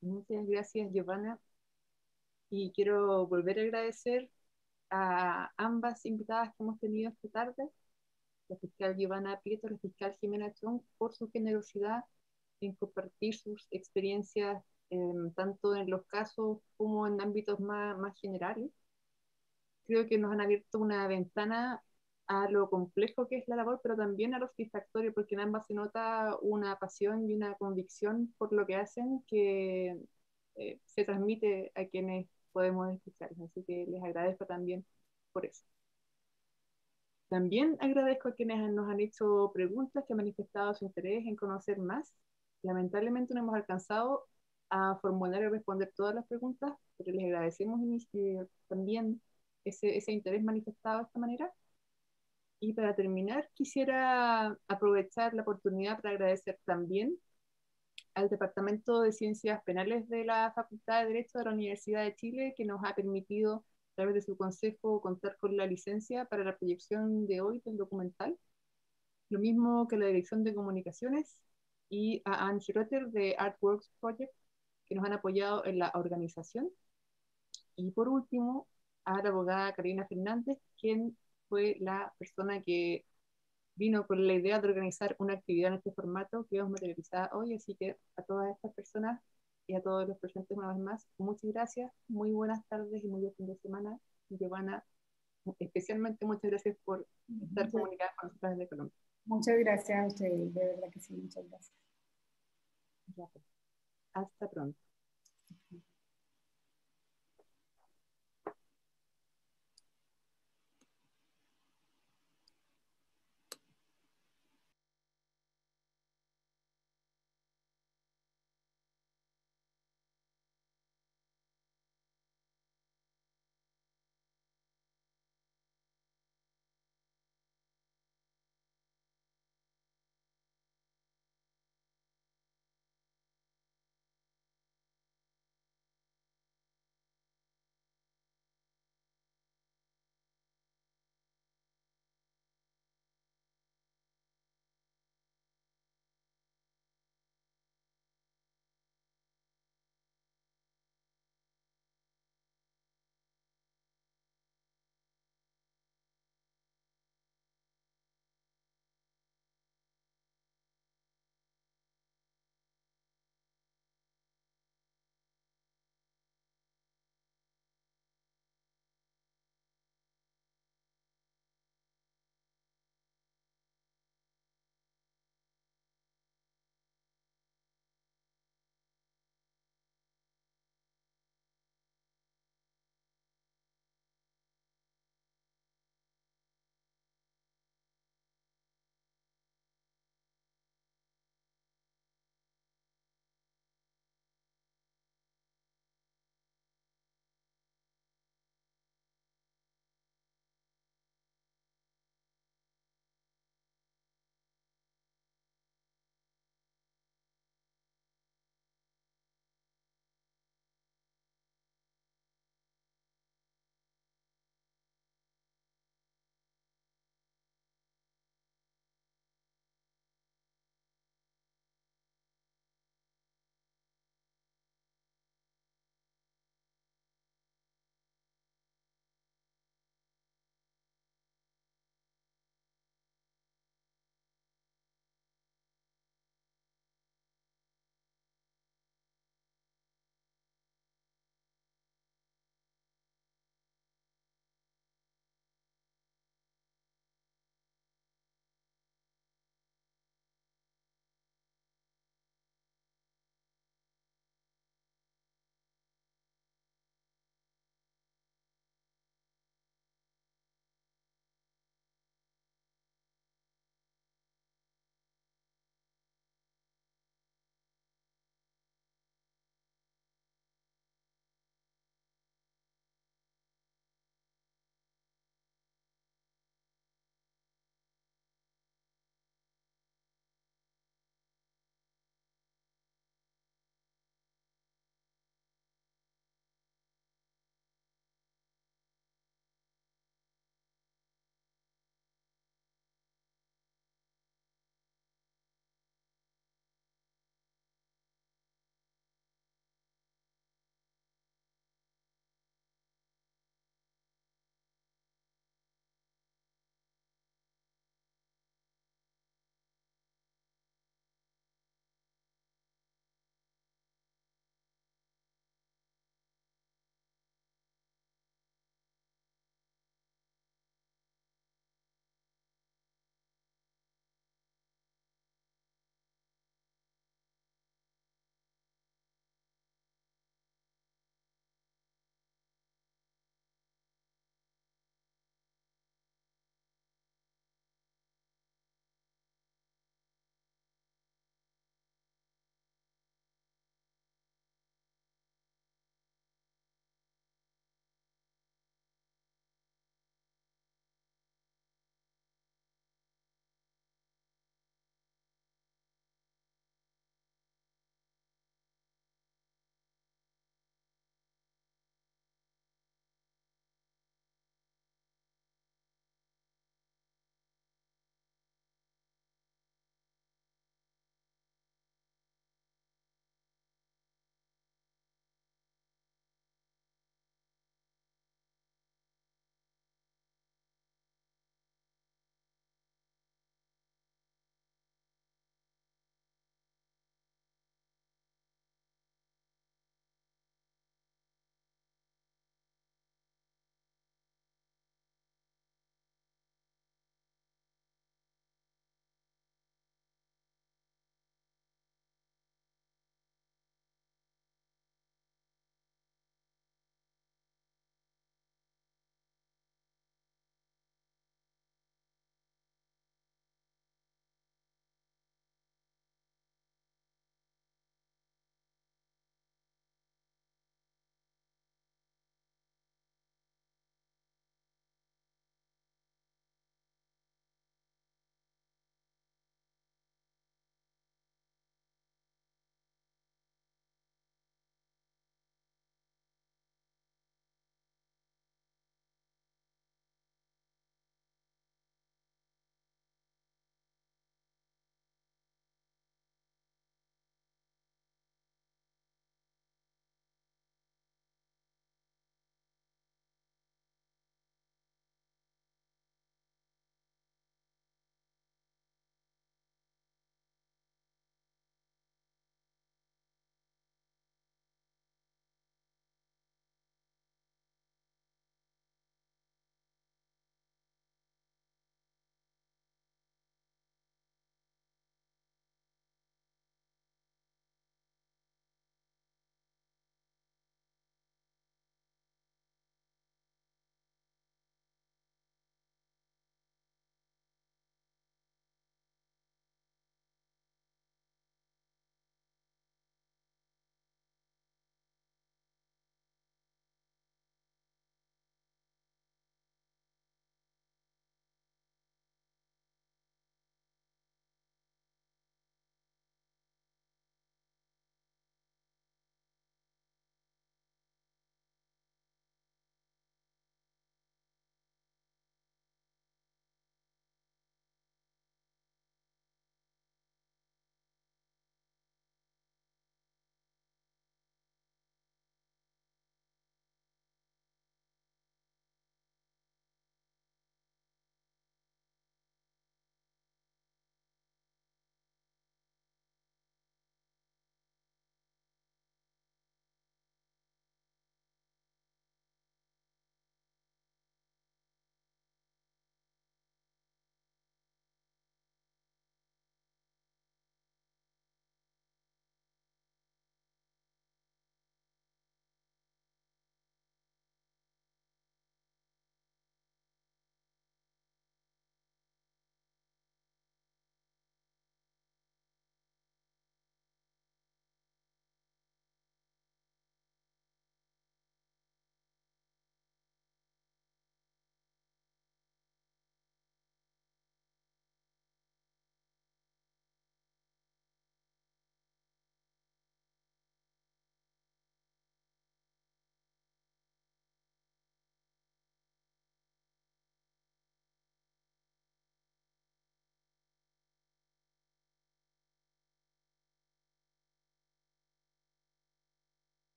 A: Muchas gracias, Giovanna. Y quiero volver a agradecer a ambas invitadas que hemos tenido esta tarde, la fiscal Giovanna Prieto, la fiscal Jimena Chong, por su generosidad en compartir sus experiencias em, tanto en los casos como en ámbitos más, más generales creo que nos han abierto una ventana a lo complejo que es la labor, pero también a lo satisfactorio, porque en ambas se nota una pasión y una convicción por lo que hacen que eh, se transmite a quienes podemos escuchar. Así que les agradezco también por eso. También agradezco a quienes nos han hecho preguntas, que han manifestado su interés en conocer más. Lamentablemente no hemos alcanzado a formular y responder todas las preguntas, pero les agradecemos eh, también ese interés manifestado de esta manera. Y para terminar, quisiera aprovechar la oportunidad para agradecer también al Departamento de Ciencias Penales de la Facultad de Derecho de la Universidad de Chile, que nos ha permitido, a través de su consejo, contar con la licencia para la proyección de hoy del documental. Lo mismo que la Dirección de Comunicaciones y a Anne Schroeter de Artworks Project, que nos han apoyado en la organización. Y por último, a la abogada Karina Fernández, quien fue la persona que vino con la idea de organizar una actividad en este formato que vamos materializada hoy. Así que a todas estas personas y a todos los presentes una vez más, muchas gracias, muy buenas tardes y muy buen fin de semana. Giovanna, especialmente muchas gracias por estar comunicada con nosotros desde Colombia.
B: Muchas gracias a ustedes, de verdad que sí, muchas gracias.
A: Hasta pronto.